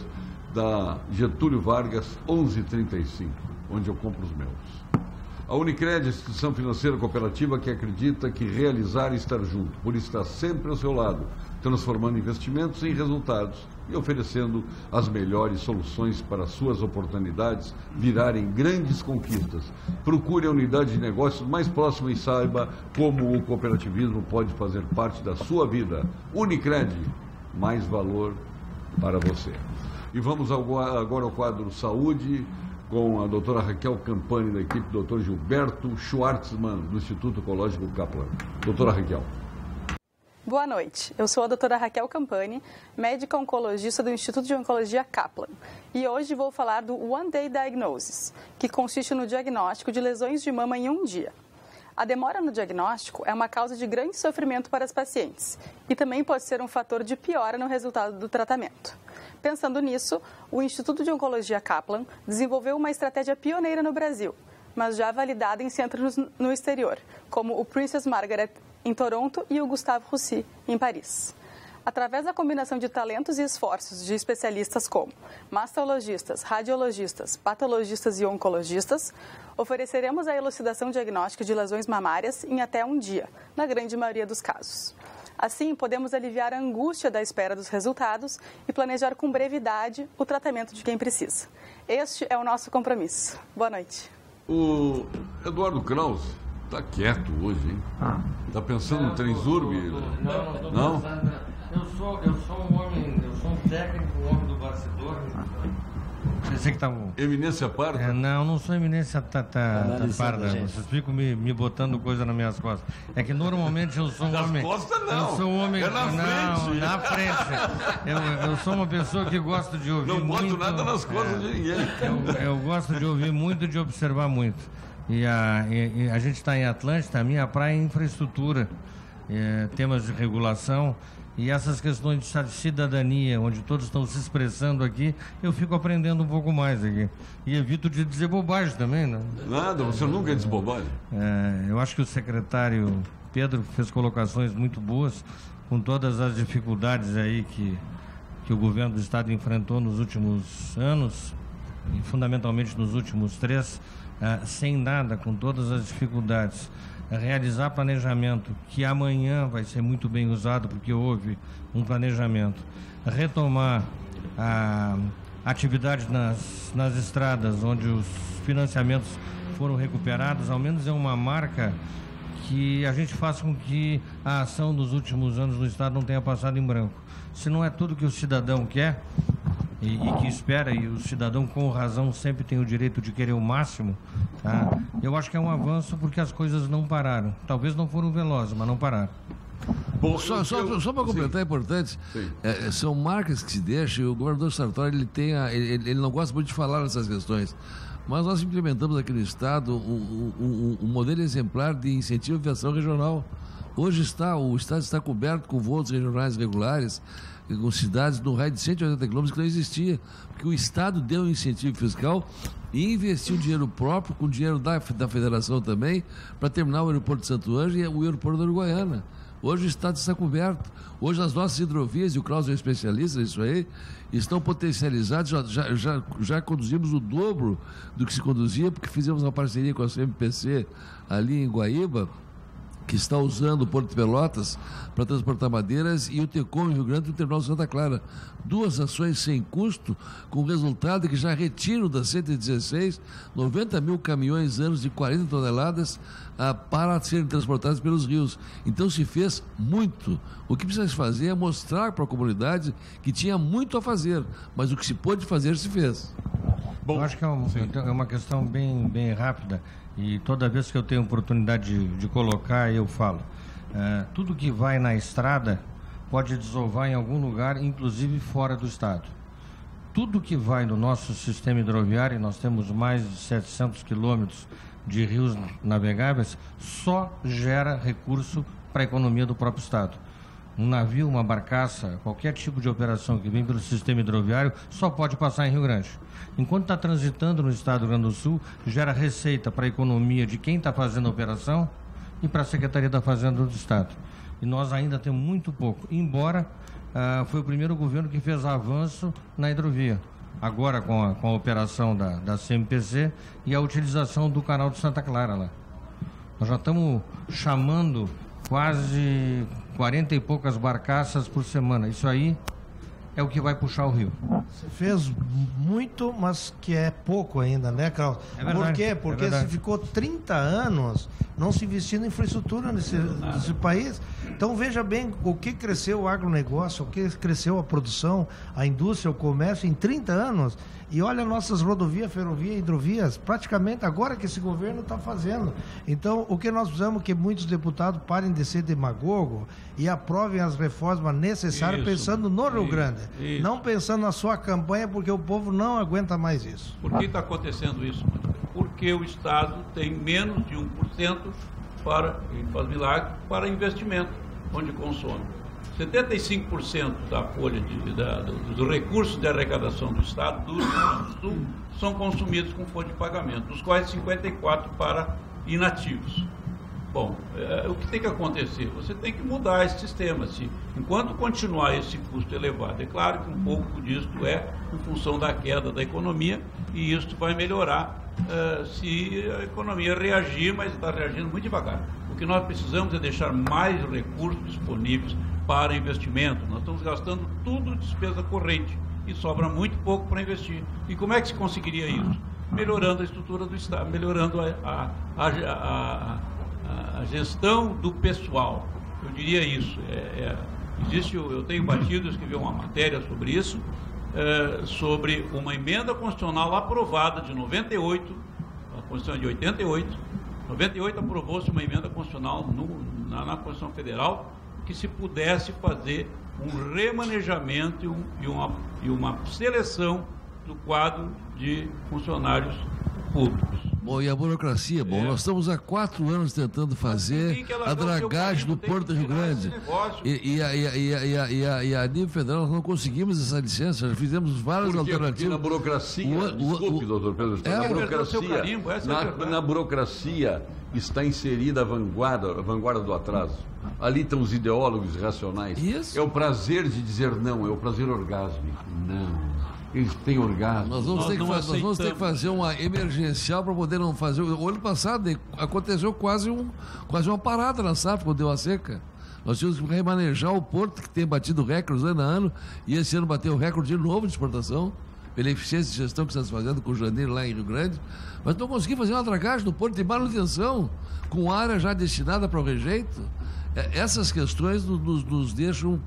da Getúlio Vargas 1135, onde eu compro os meus. A Unicred, instituição financeira cooperativa que acredita que realizar e estar junto, por estar sempre ao seu lado, transformando investimentos em resultados e oferecendo as melhores soluções para suas oportunidades virarem grandes conquistas. Procure a unidade de negócios mais próxima e saiba como o cooperativismo pode fazer parte da sua vida. Unicred, mais valor para você. E vamos agora ao quadro Saúde com a doutora Raquel Campani, da equipe do doutor Gilberto Schwartzman, do Instituto Ecológico Kaplan. Doutora Raquel. Boa noite. Eu sou a doutora Raquel Campani, médica oncologista do Instituto de Oncologia Kaplan. E hoje vou falar do One Day Diagnosis, que consiste no diagnóstico de lesões de mama em um dia. A demora no diagnóstico é uma causa de grande sofrimento para as pacientes e também pode ser um fator de piora no resultado do tratamento. Pensando nisso, o Instituto de Oncologia Kaplan desenvolveu uma estratégia pioneira no Brasil, mas já validada em centros no exterior, como o Princess Margaret em Toronto, e o Gustave Roussy, em Paris. Através da combinação de talentos e esforços de especialistas como mastologistas, radiologistas, patologistas e oncologistas, ofereceremos a elucidação diagnóstica de lesões mamárias em até um dia, na grande maioria dos casos. Assim, podemos aliviar a angústia da espera dos resultados e planejar com brevidade o tratamento de quem precisa. Este é o nosso compromisso. Boa noite. O Eduardo Kraus Tá quieto hoje, hein? Ah. Tá pensando no Transurb? Não, não, não, não? Eu sou, eu sou um homem, eu sou um técnico, um homem do bastidor. Você que tá um... Eminência parda? É, não, não sou eminência tá, tá, tá parda. Vocês ficam me, me botando coisa nas minhas costas. É que normalmente eu sou um nas homem. Costas, não. Eu sou um homem. É na não, frente. na frente. Eu, eu sou uma pessoa que gosta de ouvir. Não muito, boto nada nas costas é, de ninguém. Eu, eu gosto de ouvir muito e de observar muito. E a, e, a gente está em Atlântida, a minha praia é infraestrutura, é, temas de regulação e essas questões de cidadania, onde todos estão se expressando aqui, eu fico aprendendo um pouco mais aqui. E evito de dizer bobagem também, né? Nada, você nunca diz bobagem. É, eu acho que o secretário Pedro fez colocações muito boas, com todas as dificuldades aí que, que o governo do Estado enfrentou nos últimos anos, e fundamentalmente nos últimos três ah, sem nada, com todas as dificuldades, realizar planejamento que amanhã vai ser muito bem usado porque houve um planejamento, retomar a atividade nas, nas estradas onde os financiamentos foram recuperados, ao menos é uma marca que a gente faça com que a ação dos últimos anos no Estado não tenha passado em branco. Se não é tudo que o cidadão quer, e, e, que espera, e o cidadão com razão sempre tem o direito de querer o máximo, tá? eu acho que é um avanço porque as coisas não pararam. Talvez não foram velozes, mas não pararam. Bom, só, só, só para completar, é importante, é, são marcas que se deixam, o governador Sartori ele, tem a, ele, ele não gosta muito de falar nessas questões, mas nós implementamos aqui no Estado um, um, um modelo exemplar de incentivo à aviação regional. Hoje está, o Estado está coberto com voos regionais regulares, com cidades no raio de 180 quilômetros que não existia, porque o Estado deu um incentivo fiscal e investiu dinheiro próprio, com dinheiro da, da federação também, para terminar o aeroporto de Santo Anjo e o aeroporto da Uruguaiana. Hoje o Estado está coberto. Hoje as nossas hidrovias, e o Klaus é especialista nisso aí, estão potencializadas. Já, já, já, já, conduzimos o dobro do que se conduzia, porque fizemos uma parceria com a CMPC ali em Guaíba, que está usando o Porto de Pelotas para transportar madeiras, e o Tecom em Rio Grande e o Terminal Santa Clara. Duas ações sem custo, com resultado que já retiram da 116 90 mil caminhões anos de 40 toneladas ah, para serem transportados pelos rios. Então se fez muito. O que precisa se fazer é mostrar para a comunidade que tinha muito a fazer, mas o que se pôde fazer se fez. Bom, eu acho que é, um, é uma questão bem, bem rápida e toda vez que eu tenho oportunidade de, de colocar, eu falo. É, tudo que vai na estrada pode desovar em algum lugar, inclusive fora do estado. Tudo que vai no nosso sistema hidroviário, nós temos mais de 700 quilômetros de rios navegáveis, só gera recurso para a economia do próprio estado. Um navio, uma barcaça, qualquer tipo de operação que vem pelo sistema hidroviário só pode passar em Rio Grande. Enquanto está transitando no estado do Rio Grande do Sul, gera receita para a economia de quem está fazendo a operação e para a Secretaria da Fazenda do Estado. E nós ainda temos muito pouco, embora ah, foi o primeiro governo que fez avanço na hidrovia. Agora com a, com a operação da, da CMPC e a utilização do canal de Santa Clara lá. Nós já estamos chamando quase 40 e poucas barcaças por semana. Isso aí é o que vai puxar o rio. Você fez muito, mas que é pouco ainda, né, Carlos? É verdade, Por quê? Porque é se ficou 30 anos não se investindo em infraestrutura nesse, nesse, país. Então veja bem o que cresceu o agronegócio, o que cresceu a produção, a indústria, o comércio em 30 anos. E olha nossas rodovias, ferrovias, hidrovias, praticamente agora que esse governo está fazendo. Então, o que nós precisamos é que muitos deputados parem de ser demagogo e aprovem as reformas necessárias isso, pensando no Rio Grande. Isso. Não pensando na sua campanha, porque o povo não aguenta mais isso. Por que está acontecendo isso, Porque o Estado tem menos de 1% para, faz milagre, para investimento, onde consome. 75% da folha de, da, dos recursos de arrecadação do Estado do Rio Grande do Sul são consumidos com folha de pagamento, dos quais 54% para inativos. Bom, é, o que tem que acontecer? Você tem que mudar esse sistema. Se, enquanto continuar esse custo elevado, é claro que um pouco disso é em função da queda da economia e isso vai melhorar uh, se a economia reagir, mas está reagindo muito devagar. O que nós precisamos é deixar mais recursos disponíveis para investimento. Nós estamos gastando tudo despesa corrente e sobra muito pouco para investir. E como é que se conseguiria isso? Melhorando a estrutura do Estado, melhorando a, a, a, a gestão do pessoal. Eu diria isso. É, é, existe, eu tenho batido, escrevi uma matéria sobre isso, é, sobre uma emenda constitucional aprovada de 98, a Constituição é de 88. 98 aprovou-se uma emenda constitucional no, na, na Constituição Federal que se pudesse fazer um remanejamento e, um, e, uma, e uma seleção do quadro de funcionários públicos. Bom, e a burocracia? Bom, é. nós estamos há quatro anos tentando fazer a dragagem do Porto do Rio Grande. E, e, a, e, a, e, a, e, a, e a nível federal nós não conseguimos essa licença, já fizemos várias alternativas. Porque na burocracia, o, o, desculpe, o, doutor Pedro, é, na burocracia, carimbo, na, na burocracia está inserida a vanguarda, a vanguarda do atraso. Ali estão os ideólogos racionais. Isso. É o prazer de dizer não, é o prazer orgásmico. Não. Eles têm orgasmo. Nós vamos, ter, que nós vamos ter que fazer uma emergencial para poder não fazer. O ano passado aconteceu quase, um, quase uma parada na safra quando deu a seca. Nós tínhamos que remanejar o porto que tem batido recordes ano a ano e esse ano bateu o recorde de novo de exportação pela eficiência de gestão que estamos fazendo com o Janeiro lá em Rio Grande, mas não conseguimos fazer uma dragagem no porto de manutenção, com área já destinada para o rejeito. É, essas questões nos, nos deixam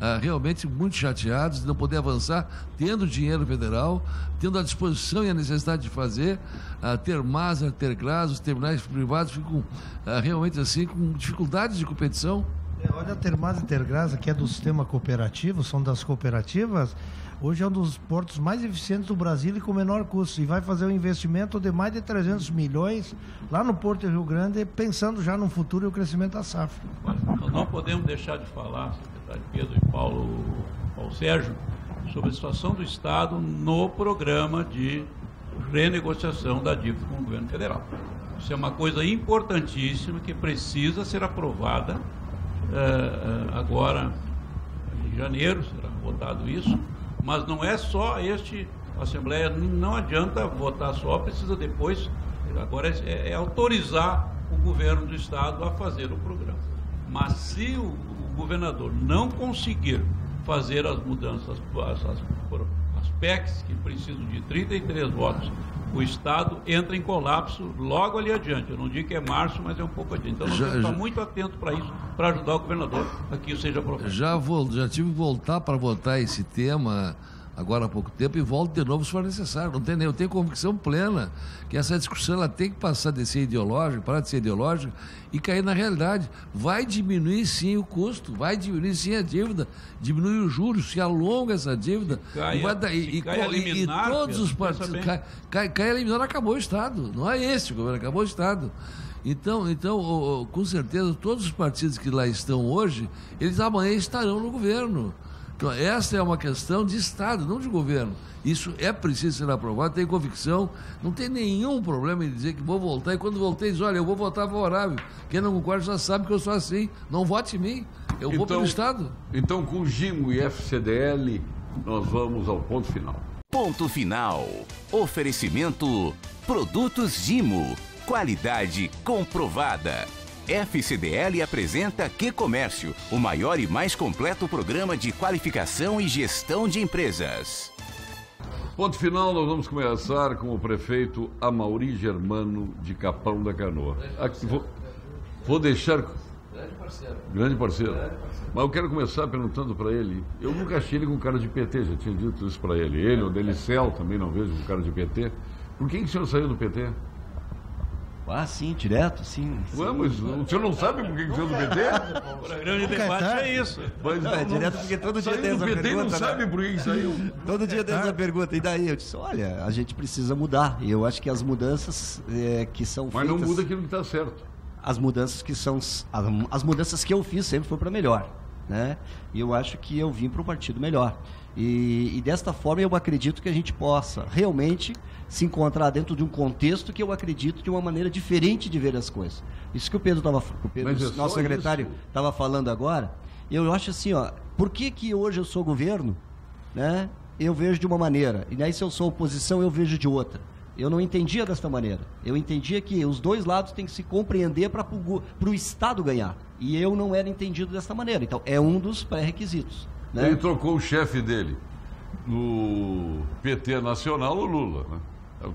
ah, realmente muito chateados de não poder avançar, tendo dinheiro federal, tendo a disposição e a necessidade de fazer, ah, ter MASA, ter GLAS, os terminais privados ficam ah, realmente assim com dificuldades de competição. É, olha a Termas e Tergras, que é do sistema cooperativo, são das cooperativas, Hoje é um dos portos mais eficientes do Brasil e com menor custo. E vai fazer um investimento de mais de 300 milhões lá no Porto de Rio Grande, pensando já no futuro e o crescimento da safra. Nós não podemos deixar de falar, secretário Pedro e Paulo, Paulo Sérgio, sobre a situação do Estado no programa de renegociação da dívida com o governo federal. Isso é uma coisa importantíssima que precisa ser aprovada uh, agora em janeiro, será votado isso, mas não é só este, a Assembleia não adianta votar só, precisa depois, agora é, é autorizar o governo do estado a fazer o programa. Mas se o governador não conseguir fazer as mudanças, as, as, as PECs, que precisam de 33 votos, o Estado entra em colapso logo ali adiante. Eu não digo que é março, mas é um pouco adiante. Então nós já, temos que estar muito atento para isso, para ajudar o governador a que isso seja aprovado. Já, vou, já tive que voltar para votar esse tema agora há pouco tempo e volto de novo se for necessário. Não tem nem, eu tenho convicção plena que essa discussão ela tem que passar de ser ideológica, parar de ser ideológica e cair na realidade. Vai diminuir sim o custo, vai diminuir sim a dívida, diminui os juros, se alonga essa dívida. Cai, e, vai, e, e, e, todos os partidos. Cai, cai, cai a liminar, acabou o Estado. Não é esse o governo, acabou o Estado. Então, então, com certeza, todos os partidos que lá estão hoje, eles amanhã estarão no governo. Então, essa é uma questão de Estado, não de governo. Isso é preciso ser aprovado, tem convicção, não tem nenhum problema em dizer que vou voltar. E quando voltei, diz: olha, eu vou votar favorável. Quem não concorda já sabe que eu sou assim. Não vote em mim, eu então, vou pelo Estado. Então, com GIMO e FCDL, nós vamos ao ponto final. Ponto final. Oferecimento: Produtos Gimo. Qualidade comprovada. FCDL apresenta Que Comércio, o maior e mais completo programa de qualificação e gestão de empresas. Ponto final, nós vamos começar com o prefeito Amauri Germano de Capão da Canoa. Aqui, vou, vou deixar. Grande parceiro. Grande parceiro. Mas eu quero começar perguntando para ele. Eu nunca achei ele com cara de PT, já tinha dito isso para ele. Ele, o Delicel, também não vejo com cara de PT. Por que, que o senhor saiu do PT? Ah, sim, direto, sim. Vamos, o senhor não sabe por que o senhor do PT? O programa de debate é isso. Mas não, é direto porque todo dia tem essa PT pergunta. não sabe por que saiu. Todo dia tem essa pergunta. E daí eu disse, olha, a gente precisa mudar. E eu acho que as mudanças é, que são Mas feitas... não muda aquilo que está certo. As mudanças que são... As mudanças que eu fiz sempre foi para melhor. Né? E eu acho que eu vim para o partido melhor. E, e desta forma eu acredito que a gente possa realmente se encontrar dentro de um contexto que eu acredito de uma maneira diferente de ver as coisas. Isso que o Pedro estava, o Pedro, é nosso secretário, estava falando agora. Eu acho assim, ó, por que que hoje eu sou governo, né? Eu vejo de uma maneira e daí se eu sou oposição eu vejo de outra. Eu não entendia desta maneira. Eu entendia que os dois lados têm que se compreender para o Estado ganhar. E eu não era entendido desta maneira. Então, é um dos pré-requisitos. Né? Ele trocou o chefe dele no PT Nacional, o Lula. Né?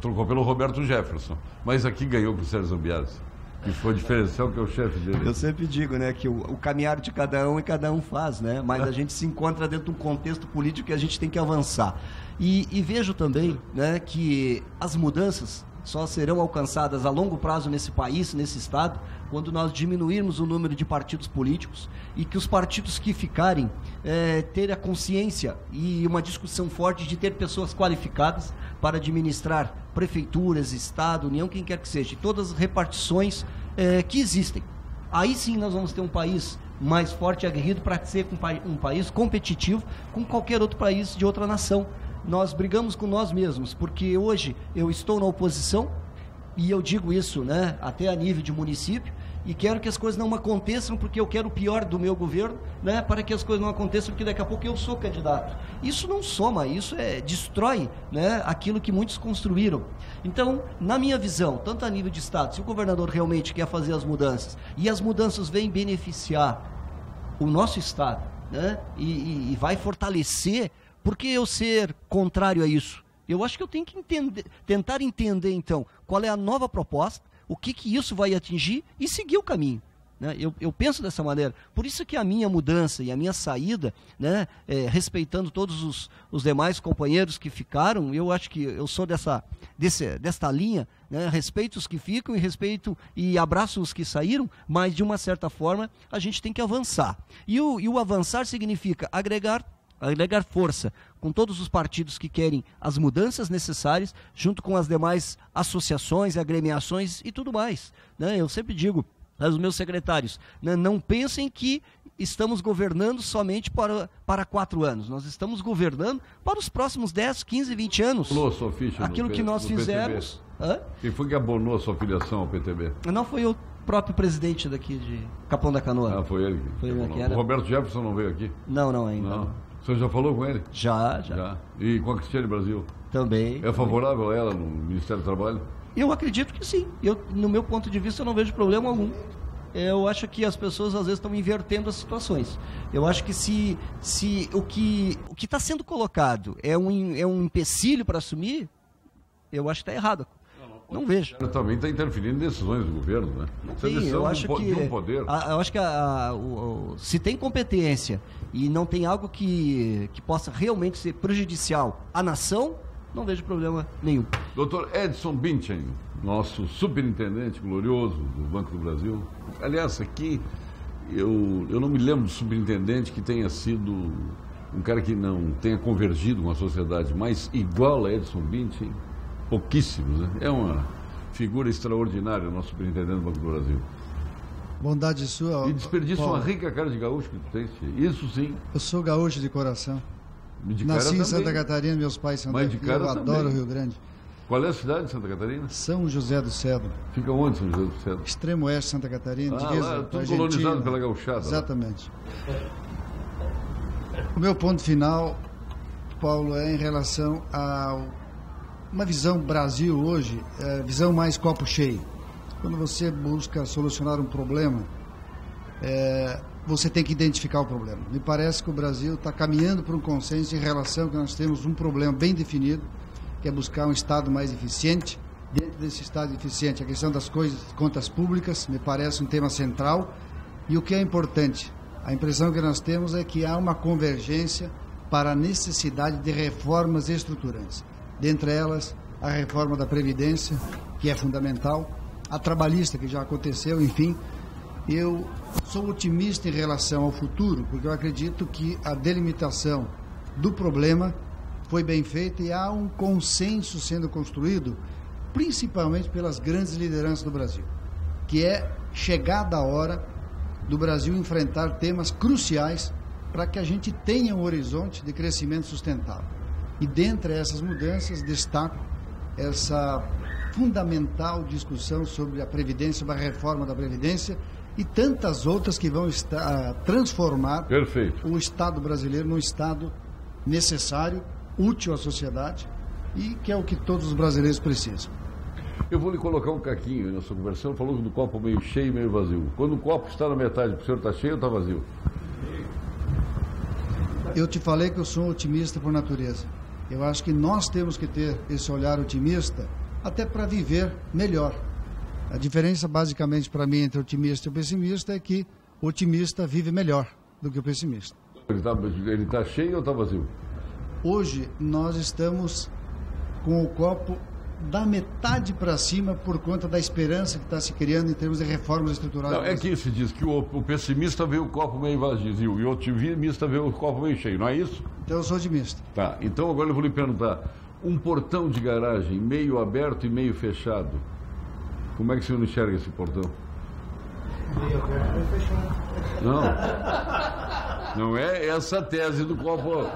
Trocou pelo Roberto Jefferson. Mas aqui ganhou com o Sérgio Zambiasi. Que foi diferencial que é o chefe dele. Eu sempre digo, né, que o, o, caminhar de cada um e cada um faz, né? Mas a gente se encontra dentro de um contexto político que a gente tem que avançar. E, e vejo também, né, que as mudanças só serão alcançadas a longo prazo nesse país, nesse estado, quando nós diminuirmos o número de partidos políticos e que os partidos que ficarem é, ter a consciência e uma discussão forte de ter pessoas qualificadas para administrar prefeituras, estado, união, quem quer que seja, todas as repartições é, que existem. Aí sim nós vamos ter um país mais forte e aguerrido para ser um país competitivo com qualquer outro país de outra nação nós brigamos com nós mesmos, porque hoje eu estou na oposição e eu digo isso, né, até a nível de município, e quero que as coisas não aconteçam porque eu quero o pior do meu governo, né, para que as coisas não aconteçam porque daqui a pouco eu sou candidato. Isso não soma, isso é destrói, né, aquilo que muitos construíram. Então, na minha visão, tanto a nível de estado, se o governador realmente quer fazer as mudanças e as mudanças vêm beneficiar o nosso estado, né, e, e, e vai fortalecer por que eu ser contrário a isso? Eu acho que eu tenho que entender, tentar entender, então, qual é a nova proposta, o que, que isso vai atingir e seguir o caminho. Né? Eu, eu, penso dessa maneira. Por isso que a minha mudança e a minha saída, né, é, respeitando todos os, os, demais companheiros que ficaram, eu acho que eu sou dessa, desse, desta linha, né, respeito os que ficam e respeito e abraço os que saíram, mas de uma certa forma a gente tem que avançar. E o, e o avançar significa agregar agregar força com todos os partidos que querem as mudanças necessárias, junto com as demais associações, agremiações e tudo mais. Né? Eu sempre digo aos meus secretários, né? não pensem que estamos governando somente para, para quatro anos. Nós estamos governando para os próximos 10, 15, 20 anos. A sua ficha Aquilo que nós fizemos. Quem foi que abonou a sua filiação ao PTB? Não foi o próprio presidente daqui de Capão da Canoa. Ah, foi ele. Foi ele que era. O Roberto Jefferson não veio aqui? Não, não ainda. Não. O senhor já falou com ele? Já, já. já. E com a Cristiane Brasil? Também. É favorável a ela no Ministério do Trabalho? Eu acredito que sim. Eu, no meu ponto de vista, eu não vejo problema algum. Eu acho que as pessoas às vezes estão invertendo as situações. Eu acho que se, se o que o está sendo colocado é um, é um empecilho para assumir, eu acho que está errado. Não vejo. Também está interferindo em decisões do governo, né? Sim, eu acho que um poder. A, eu acho que a, a, o, se tem competência e não tem algo que, que possa realmente ser prejudicial à nação, não vejo problema nenhum. Doutor Edson Binchen, nosso superintendente glorioso do Banco do Brasil. Aliás, aqui eu, eu não me lembro do superintendente que tenha sido um cara que não tenha convergido com a sociedade, mas igual a Edson Binchen, pouquíssimos. Né? É uma figura extraordinária, o nosso superintendente do Banco do Brasil. Bondade sua. E desperdiça uma rica cara de gaúcho que tu tens. Isso sim. Eu sou gaúcho de coração. De Nasci em Santa Catarina, meus pais são daqui. Eu também. adoro o Rio Grande. Qual é a cidade de Santa Catarina? São José do Cedro. Fica onde São José do Cedro? Extremo oeste de Santa Catarina, ah, lá, tudo colonizado pela gauchada. Exatamente. O meu ponto final, Paulo, é em relação a uma visão Brasil hoje, é, visão mais copo cheio. Quando você busca solucionar um problema, é, você tem que identificar o problema. Me parece que o Brasil está caminhando para um consenso em relação que nós temos um problema bem definido, que é buscar um Estado mais eficiente. Dentro desse Estado eficiente, a questão das coisas, contas públicas, me parece um tema central. E o que é importante, a impressão que nós temos é que há uma convergência para a necessidade de reformas estruturantes. Dentre elas, a reforma da Previdência, que é fundamental, a trabalhista, que já aconteceu, enfim. Eu sou otimista em relação ao futuro, porque eu acredito que a delimitação do problema foi bem feita e há um consenso sendo construído, principalmente pelas grandes lideranças do Brasil, que é chegada a hora do Brasil enfrentar temas cruciais para que a gente tenha um horizonte de crescimento sustentável. E dentre essas mudanças, destaco essa fundamental discussão sobre a Previdência, sobre a reforma da Previdência e tantas outras que vão estar, transformar Perfeito. o Estado brasileiro num Estado necessário útil à sociedade e que é o que todos os brasileiros precisam. Eu vou lhe colocar um caquinho na sua conversa. Falou do copo meio cheio e meio vazio. Quando o copo está na metade, o senhor está cheio ou está vazio? Eu te falei que eu sou um otimista por natureza. Eu acho que nós temos que ter esse olhar otimista até para viver melhor. A diferença, basicamente, para mim, entre otimista e pessimista é que o otimista vive melhor do que o pessimista. Ele está tá cheio ou está vazio? Hoje nós estamos com o copo da metade para cima por conta da esperança que está se criando em termos de reformas estruturais. Não, é que se diz que o, o, pessimista vê o copo meio vazio e o otimista vê o copo meio cheio, não é isso? Então eu sou otimista. Tá, então agora eu vou lhe perguntar, um portão de garagem meio aberto e meio fechado, como é que o senhor enxerga esse portão? Meio aberto e meio fechado. Não, não é essa a tese do copo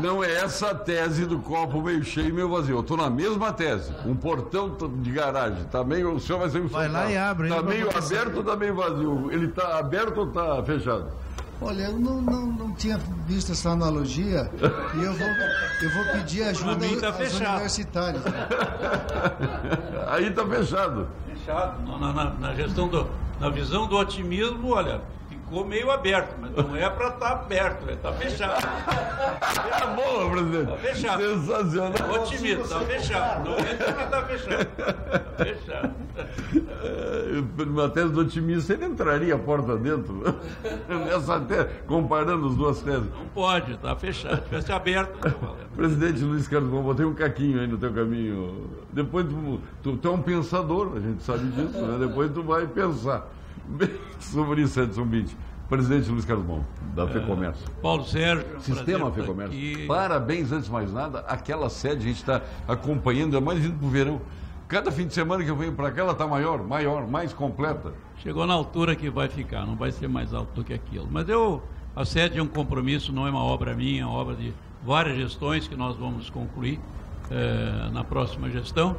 não é essa a tese do copo meio cheio e meio vazio. Eu estou na mesma tese. Um portão de garagem, tá meio. O senhor vai ser Vai lá e abre. Está meio aberto ou está meio vazio? Ele está aberto ou está fechado? Olha, eu não, não, não, tinha visto essa analogia e eu vou, eu vou pedir ajuda tá aos fechado. universitários. Aí está fechado. Fechado. Na, na, na, gestão do, na visão do otimismo, olha, ficou meio aberto, mas não é para estar tá aberto, é tá fechado. Tá bom, presidente. Tá fechado. Sensacional. Otimista, tá fechado. Não é porque tá fechado. Tá fechado. Na tese do otimista, ele entraria a porta dentro. Nessa tese, comparando as duas teses. Não pode, tá fechado. Se tivesse aberto, Presidente Luiz Carlos Gomes, botei um caquinho aí no teu caminho. Depois tu, tu, tu é um pensador, a gente sabe disso, né? Depois tu vai pensar. sobre isso, Edson Bint. Presidente Luiz Carlos Bom, da FEComércio. É, Paulo Sérgio. É Sistema FEComércio. Aqui. Parabéns, antes de mais nada. Aquela sede a gente está acompanhando, é mais indo para o verão. Cada fim de semana que eu venho para cá, ela está maior, maior, mais completa. Chegou na altura que vai ficar, não vai ser mais alto do que aquilo. Mas eu, a sede é um compromisso, não é uma obra minha, é uma obra de várias gestões que nós vamos concluir é, na próxima gestão.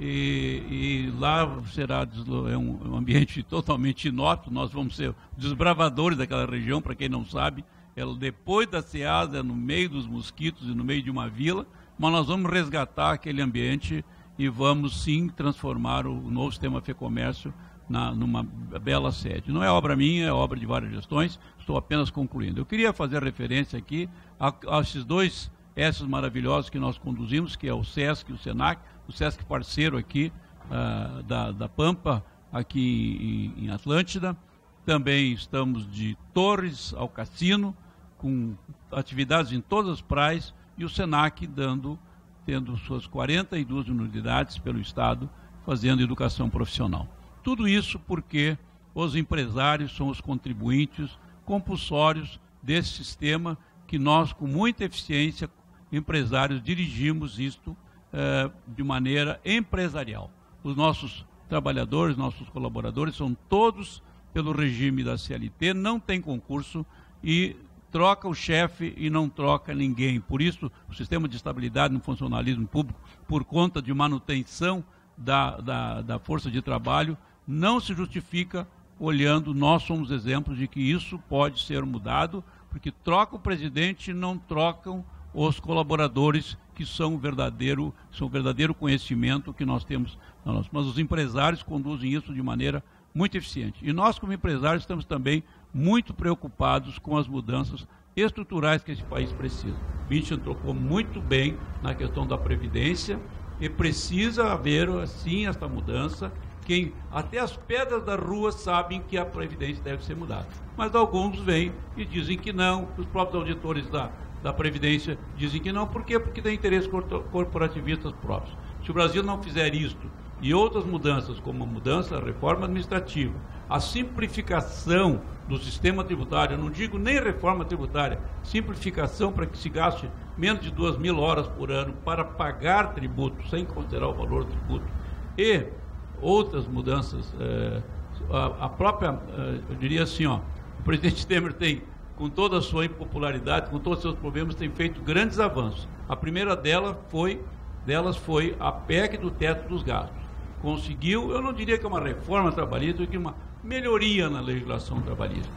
E, e, lá será é um, ambiente totalmente inóspito, nós vamos ser desbravadores daquela região, para quem não sabe, ela depois da Ceasa, no meio dos mosquitos e no meio de uma vila, mas nós vamos resgatar aquele ambiente e vamos sim transformar o novo sistema FEComércio na, numa bela sede. Não é obra minha, é obra de várias gestões, estou apenas concluindo. Eu queria fazer referência aqui a, a esses dois esses maravilhosos que nós conduzimos, que é o SESC e o SENAC, o SESC parceiro aqui uh, da, da Pampa, aqui em, em Atlântida. Também estamos de Torres ao Cassino, com atividades em todas as praias, e o SENAC dando, tendo suas 42 unidades pelo Estado, fazendo educação profissional. Tudo isso porque os empresários são os contribuintes compulsórios desse sistema que nós, com muita eficiência, empresários, dirigimos isto eh, de maneira empresarial. Os nossos trabalhadores, nossos colaboradores são todos pelo regime da CLT, não tem concurso e troca o chefe e não troca ninguém. Por isso, o sistema de estabilidade no funcionalismo público, por conta de manutenção da, da, da força de trabalho, não se justifica olhando, nós somos exemplos de que isso pode ser mudado, porque troca o presidente e não trocam os colaboradores que são verdadeiro, são verdadeiro conhecimento que nós temos. Mas os empresários conduzem isso de maneira muito eficiente. E nós, como empresários, estamos também muito preocupados com as mudanças estruturais que esse país precisa. Mitchell trocou muito bem na questão da Previdência e precisa haver, assim, esta mudança. Quem, até as pedras da rua sabem que a Previdência deve ser mudada. Mas alguns vêm e dizem que não, os próprios auditores da, da Previdência dizem que não. Por quê? Porque tem interesses corporativistas próprios. Se o Brasil não fizer isto e outras mudanças, como a mudança, a reforma administrativa, a simplificação do sistema tributário, eu não digo nem reforma tributária, simplificação para que se gaste menos de duas mil horas por ano para pagar tributo, sem considerar o valor do tributo, e outras mudanças, é, a, a, própria, é, eu diria assim, ó, o presidente Temer tem, com toda a sua impopularidade, com todos os seus problemas, tem feito grandes avanços. A primeira dela foi, delas foi a PEC do teto dos gastos conseguiu, eu não diria que é uma reforma trabalhista, que uma melhoria na legislação trabalhista.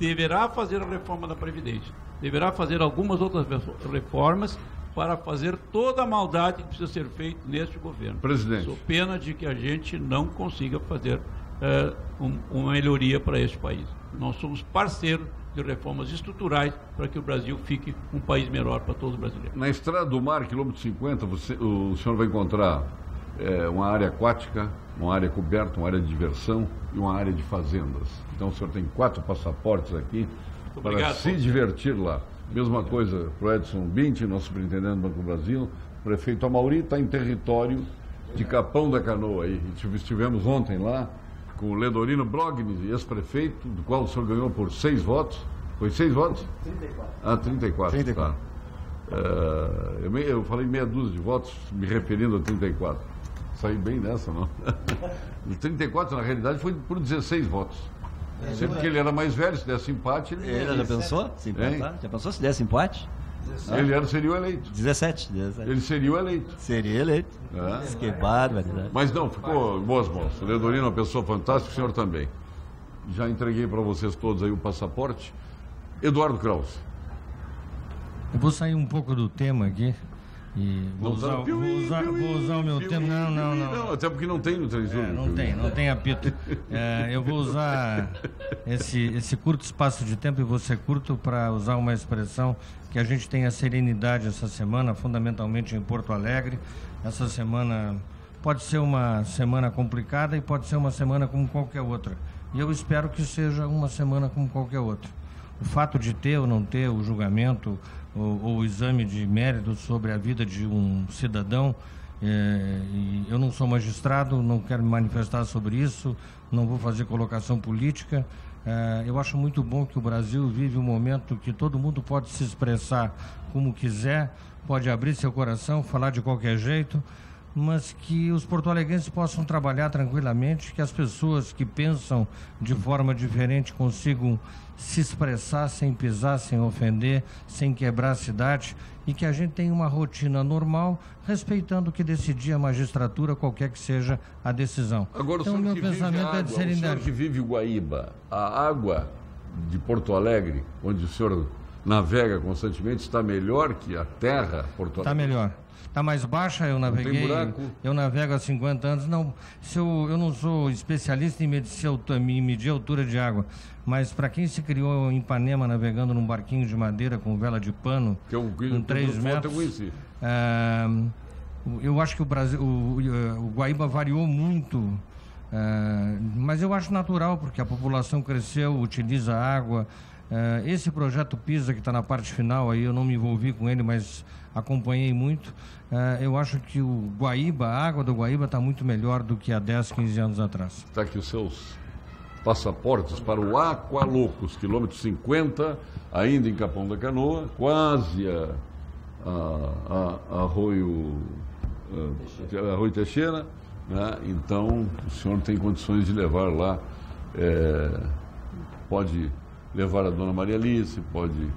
Deverá fazer a reforma da Previdência, deverá fazer algumas outras reformas para fazer toda a maldade que precisa ser feita neste governo. Presidente. Sou pena de que a gente não consiga fazer é, um, uma melhoria para este país. Nós somos parceiros de reformas estruturais para que o Brasil fique um país melhor para todos os brasileiros. Na Estrada do Mar, quilômetro 50, você, o senhor vai encontrar é, uma área aquática, uma área coberta, uma área de diversão e uma área de fazendas. Então o senhor tem quatro passaportes aqui Obrigado, para se divertir lá. Mesma coisa para o Edson Bint, nosso superintendente do Banco do Brasil. O prefeito Amauri está em território de Capão da Canoa. Aí. Estivemos ontem lá com o Ledorino Brogni, ex-prefeito, do qual o senhor ganhou por seis votos. Foi seis votos? 34. Ah, 34. 34. Tá. Uh, eu, eu falei meia dúzia de votos, me referindo a 34 saí bem nessa, não. O 34, na realidade, foi por 16 votos. É, Sempre que ele era mais velho, se desse empate, ele. Ele já pensou? Se empatar? Já pensou se desse empate? Ele era, seria o eleito. 17, 17. Ele seria o eleito. Seria eleito. É. Que barbaridade. Mas não, ficou boas mãos. O Ledorino é uma pessoa fantástica, o senhor também. Já entreguei para vocês todos aí o passaporte. Eduardo Krause. Eu vou sair um pouco do tema aqui, e vou, usar, vou, usar, vou usar o meu tempo. Não, não, não, não. Até porque não tem no televisor. É, não tem, não tem apito. É, eu vou usar esse, esse curto espaço de tempo, e vou ser curto, para usar uma expressão que a gente tem a serenidade essa semana, fundamentalmente em Porto Alegre. Essa semana pode ser uma semana complicada e pode ser uma semana como qualquer outra. E eu espero que seja uma semana como qualquer outra. O fato de ter ou não ter o julgamento ou, o exame de mérito sobre a vida de um cidadão. É, eu não sou magistrado, não quero me manifestar sobre isso, não vou fazer colocação política. É, eu acho muito bom que o Brasil vive um momento que todo mundo pode se expressar como quiser, pode abrir seu coração, falar de qualquer jeito, mas que os porto-alegrenses possam trabalhar tranquilamente, que as pessoas que pensam de forma diferente consigam se expressar sem pisar, sem ofender, sem quebrar a cidade e que a gente tenha uma rotina normal, respeitando o que decidir a magistratura, qualquer que seja a decisão. Agora, então, o meu pensamento água, é de serenidade. O senhor que vive Guaíba, a água de Porto Alegre, onde o senhor navega constantemente, está melhor que a terra portuária? Está melhor. Está mais baixa, eu naveguei. Eu navego há 50 anos. Não, se eu, eu não sou especialista em medir, em medir altura de água, mas para quem se criou em Ipanema navegando num barquinho de madeira com vela de pano, que eu, com 3 metros. Eu, é, eu acho que o Brasil, o, o Guaíba variou muito. É, mas eu acho natural, porque a população cresceu, utiliza água. É, esse projeto PISA, que está na parte final, aí eu não me envolvi com ele, mas acompanhei muito. Uh, eu acho que o Guaíba, a água do Guaíba está muito melhor do que há 10, 15 anos atrás. Está aqui os seus passaportes para o Aqualocos, quilômetro 50, ainda em Capão da Canoa, quase a, a, a, Arroio, a, Arroio Teixeira. Né? Então, o senhor tem condições de levar lá, é, pode levar a dona Maria Alice, pode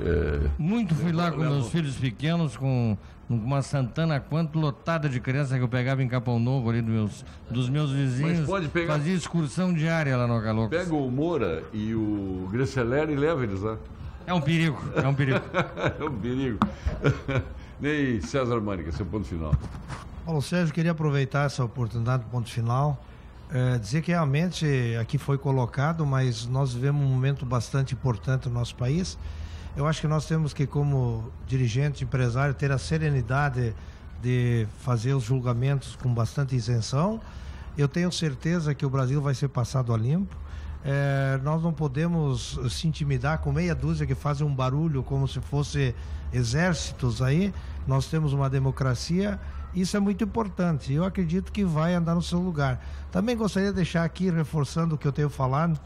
é... Muito fui lá com meus filhos pequenos, com uma Santana quanto lotada de criança que eu pegava em Capão Novo ali dos meus, dos meus vizinhos. Pegar... Fazia excursão diária lá no Galocos. Pega o Moura e o Grecelera e leva eles lá. É um perigo, é um perigo. é um perigo. Nem César Mânica, seu ponto final. Paulo Sérgio, queria aproveitar essa oportunidade do ponto final. É, dizer que realmente aqui foi colocado, mas nós vivemos um momento bastante importante no nosso país eu acho que nós temos que, como dirigente, empresário, ter a serenidade de fazer os julgamentos com bastante isenção. Eu tenho certeza que o Brasil vai ser passado a limpo. É, nós não podemos se intimidar com meia dúzia que fazem um barulho como se fosse exércitos aí. Nós temos uma democracia, isso é muito importante. Eu acredito que vai andar no seu lugar. Também gostaria de deixar aqui, reforçando o que eu tenho falado,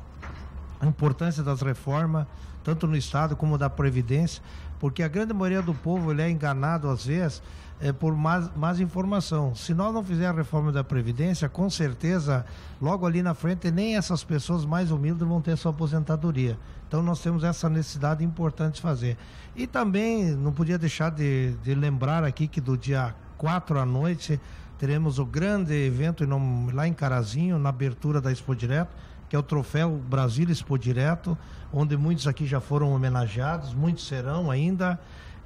a importância das reformas tanto no Estado como da Previdência, porque a grande maioria do povo ele é enganado às vezes é, por mais, mais informação. Se nós não fizermos a reforma da Previdência, com certeza, logo ali na frente, nem essas pessoas mais humildes vão ter sua aposentadoria. Então nós temos essa necessidade importante de fazer. E também não podia deixar de, de lembrar aqui que do dia 4 à noite teremos o grande evento lá em Carazinho, na abertura da Expo Direto, que é o troféu Brasil Expo Direto, onde muitos aqui já foram homenageados, muitos serão ainda.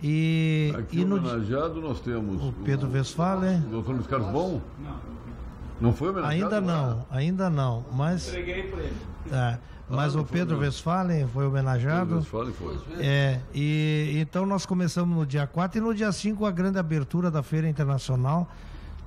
E, aqui e no homenageado nós temos o Pedro Westphalen. O doutor Luiz Carlos Bom? Não. Não foi homenageado? Ainda não, ainda não. Mas. Entreguei para ele. É, mas o Pedro foi Westphalen foi homenageado. Pedro Westphalen foi. É, e então nós começamos no dia 4 e no dia 5 a grande abertura da Feira Internacional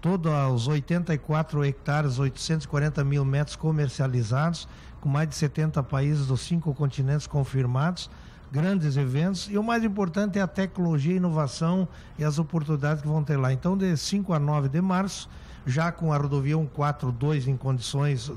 todos os 84 hectares, 840 mil metros comercializados, com mais de 70 países dos cinco continentes confirmados, grandes eventos, e o mais importante é a tecnologia, a inovação e as oportunidades que vão ter lá. Então, de 5 a 9 de março, já com a rodovia 142 em condições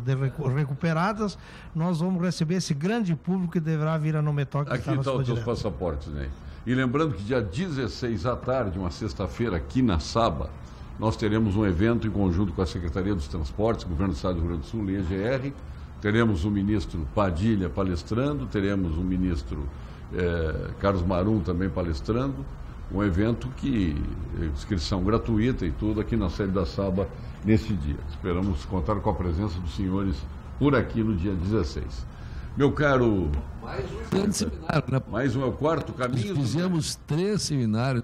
recuperadas, nós vamos receber esse grande público que deverá vir a Nometoc. Aqui estão os seus passaportes, né? E lembrando que dia 16 à tarde, uma sexta-feira, aqui na Saba, nós teremos um evento em conjunto com a Secretaria dos Transportes, Governo do Estado do Rio Grande do Sul e EGR. Teremos o ministro Padilha palestrando, teremos o ministro eh, Carlos Marum também palestrando. Um evento que, eh, inscrição gratuita e tudo aqui na sede da Saba nesse dia. Esperamos contar com a presença dos senhores por aqui no dia 16. Meu caro. Mais um grande seminário, né? Mais um é o quarto caminho. Nós fizemos três seminários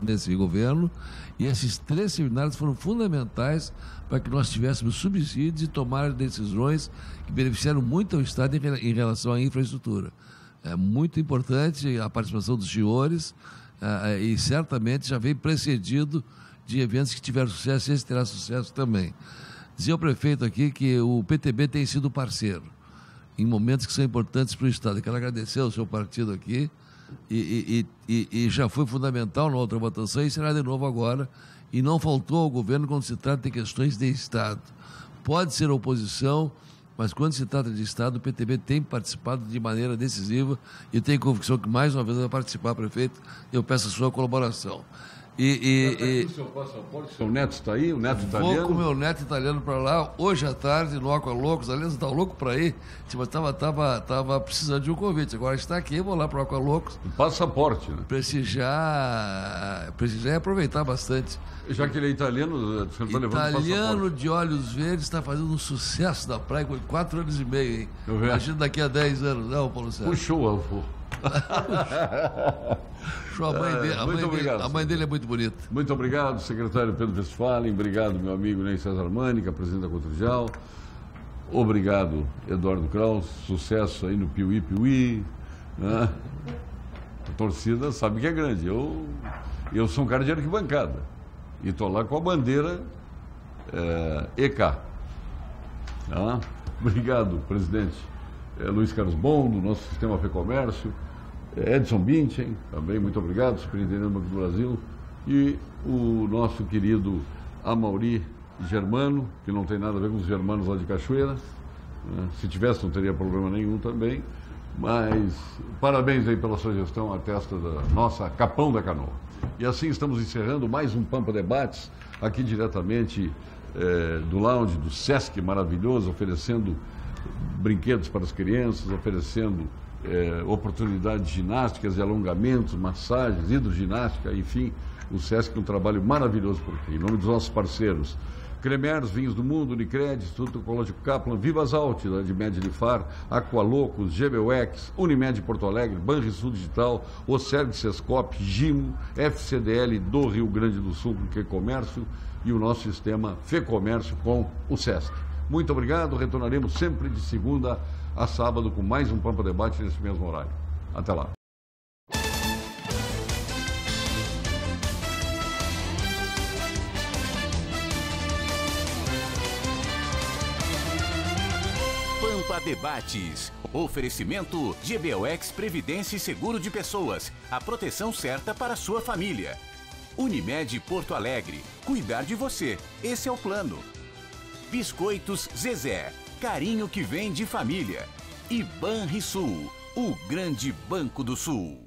nesse governo e esses três seminários foram fundamentais para que nós tivéssemos subsídios e tomar decisões que beneficiaram muito ao Estado em relação à infraestrutura. É muito importante a participação dos senhores uh, e certamente já vem precedido de eventos que tiveram sucesso e esse terá sucesso também. Dizia o prefeito aqui que o PTB tem sido parceiro em momentos que são importantes para o Estado. Eu quero agradecer ao seu partido aqui, e, e, e, já foi fundamental na outra votação e será de novo agora. E não faltou ao governo quando se trata de questões de Estado. Pode ser oposição, mas quando se trata de Estado, o PTB tem participado de maneira decisiva e tenho convicção que mais uma vez vai participar, prefeito. Eu peço a sua colaboração. E, e, tá e... seu passaporte, seu neto está aí, o neto italiano? Vou com meu neto italiano para lá, hoje à tarde, no Aqua Loucos. Aliás, está louco para ir. Tipo, tava, tava, tava precisando de um convite. Agora está aqui, vou lá para o Aqua Loucos. Passaporte, né? Prestigiar, prestigiar e aproveitar bastante. Já que ele é italiano, você não está levando Italiano de olhos verdes está fazendo um sucesso da praia com quatro anos e meio, hein? Imagina daqui a dez anos, não, Paulo Sérgio? Puxou, Alfo. Show, a mãe, dele, a, mãe dele, a mãe dele é muito bonita. Muito obrigado, secretário Pedro Westphalen. Obrigado, meu amigo Ney César Mânica, presidente da Cotrijal. Obrigado, Eduardo Kraus. Sucesso aí no Piuí Piuí. Né? A torcida sabe que é grande. Eu, eu sou um cara de arquibancada. E estou lá com a bandeira é, EK. Tá? Obrigado, presidente é, Luiz Carlos Bom, do nosso sistema Fê Comércio. É, Edson Binchen, também muito obrigado, superintendente do Banco do Brasil. E o nosso querido Amauri Germano, que não tem nada a ver com os germanos lá de Cachoeira. Né? Se tivesse, não teria problema nenhum também. Mas parabéns aí pela sua gestão, a testa da nossa Capão da Canoa. E assim estamos encerrando mais um Pampa Debates, aqui diretamente é, do lounge do Sesc maravilhoso, oferecendo brinquedos para as crianças, oferecendo é, oportunidades de ginásticas e alongamentos, massagens, hidroginástica, enfim, o SESC é um trabalho maravilhoso por aqui. Em nome dos nossos parceiros, Cremers, Vinhos do Mundo, Unicred, Instituto Ecológico Kaplan, Vivas Alt, da Edmed Lifar, Aqualocos, GBUX, Unimed Porto Alegre, Banrisul Digital, Ocerg Sescop, Gimo, FCDL do Rio Grande do Sul, com que comércio, e o nosso sistema FEComércio com o SESC. Muito obrigado, retornaremos sempre de segunda a sábado com mais um Pampa Debate nesse mesmo horário. Até lá. Pampa Debates. Oferecimento GBOX Previdência e Seguro de Pessoas. A proteção certa para sua família. Unimed Porto Alegre. Cuidar de você. Esse é o plano. Biscoitos Zezé. Carinho que vem de família. E Banrisul, o grande banco do sul.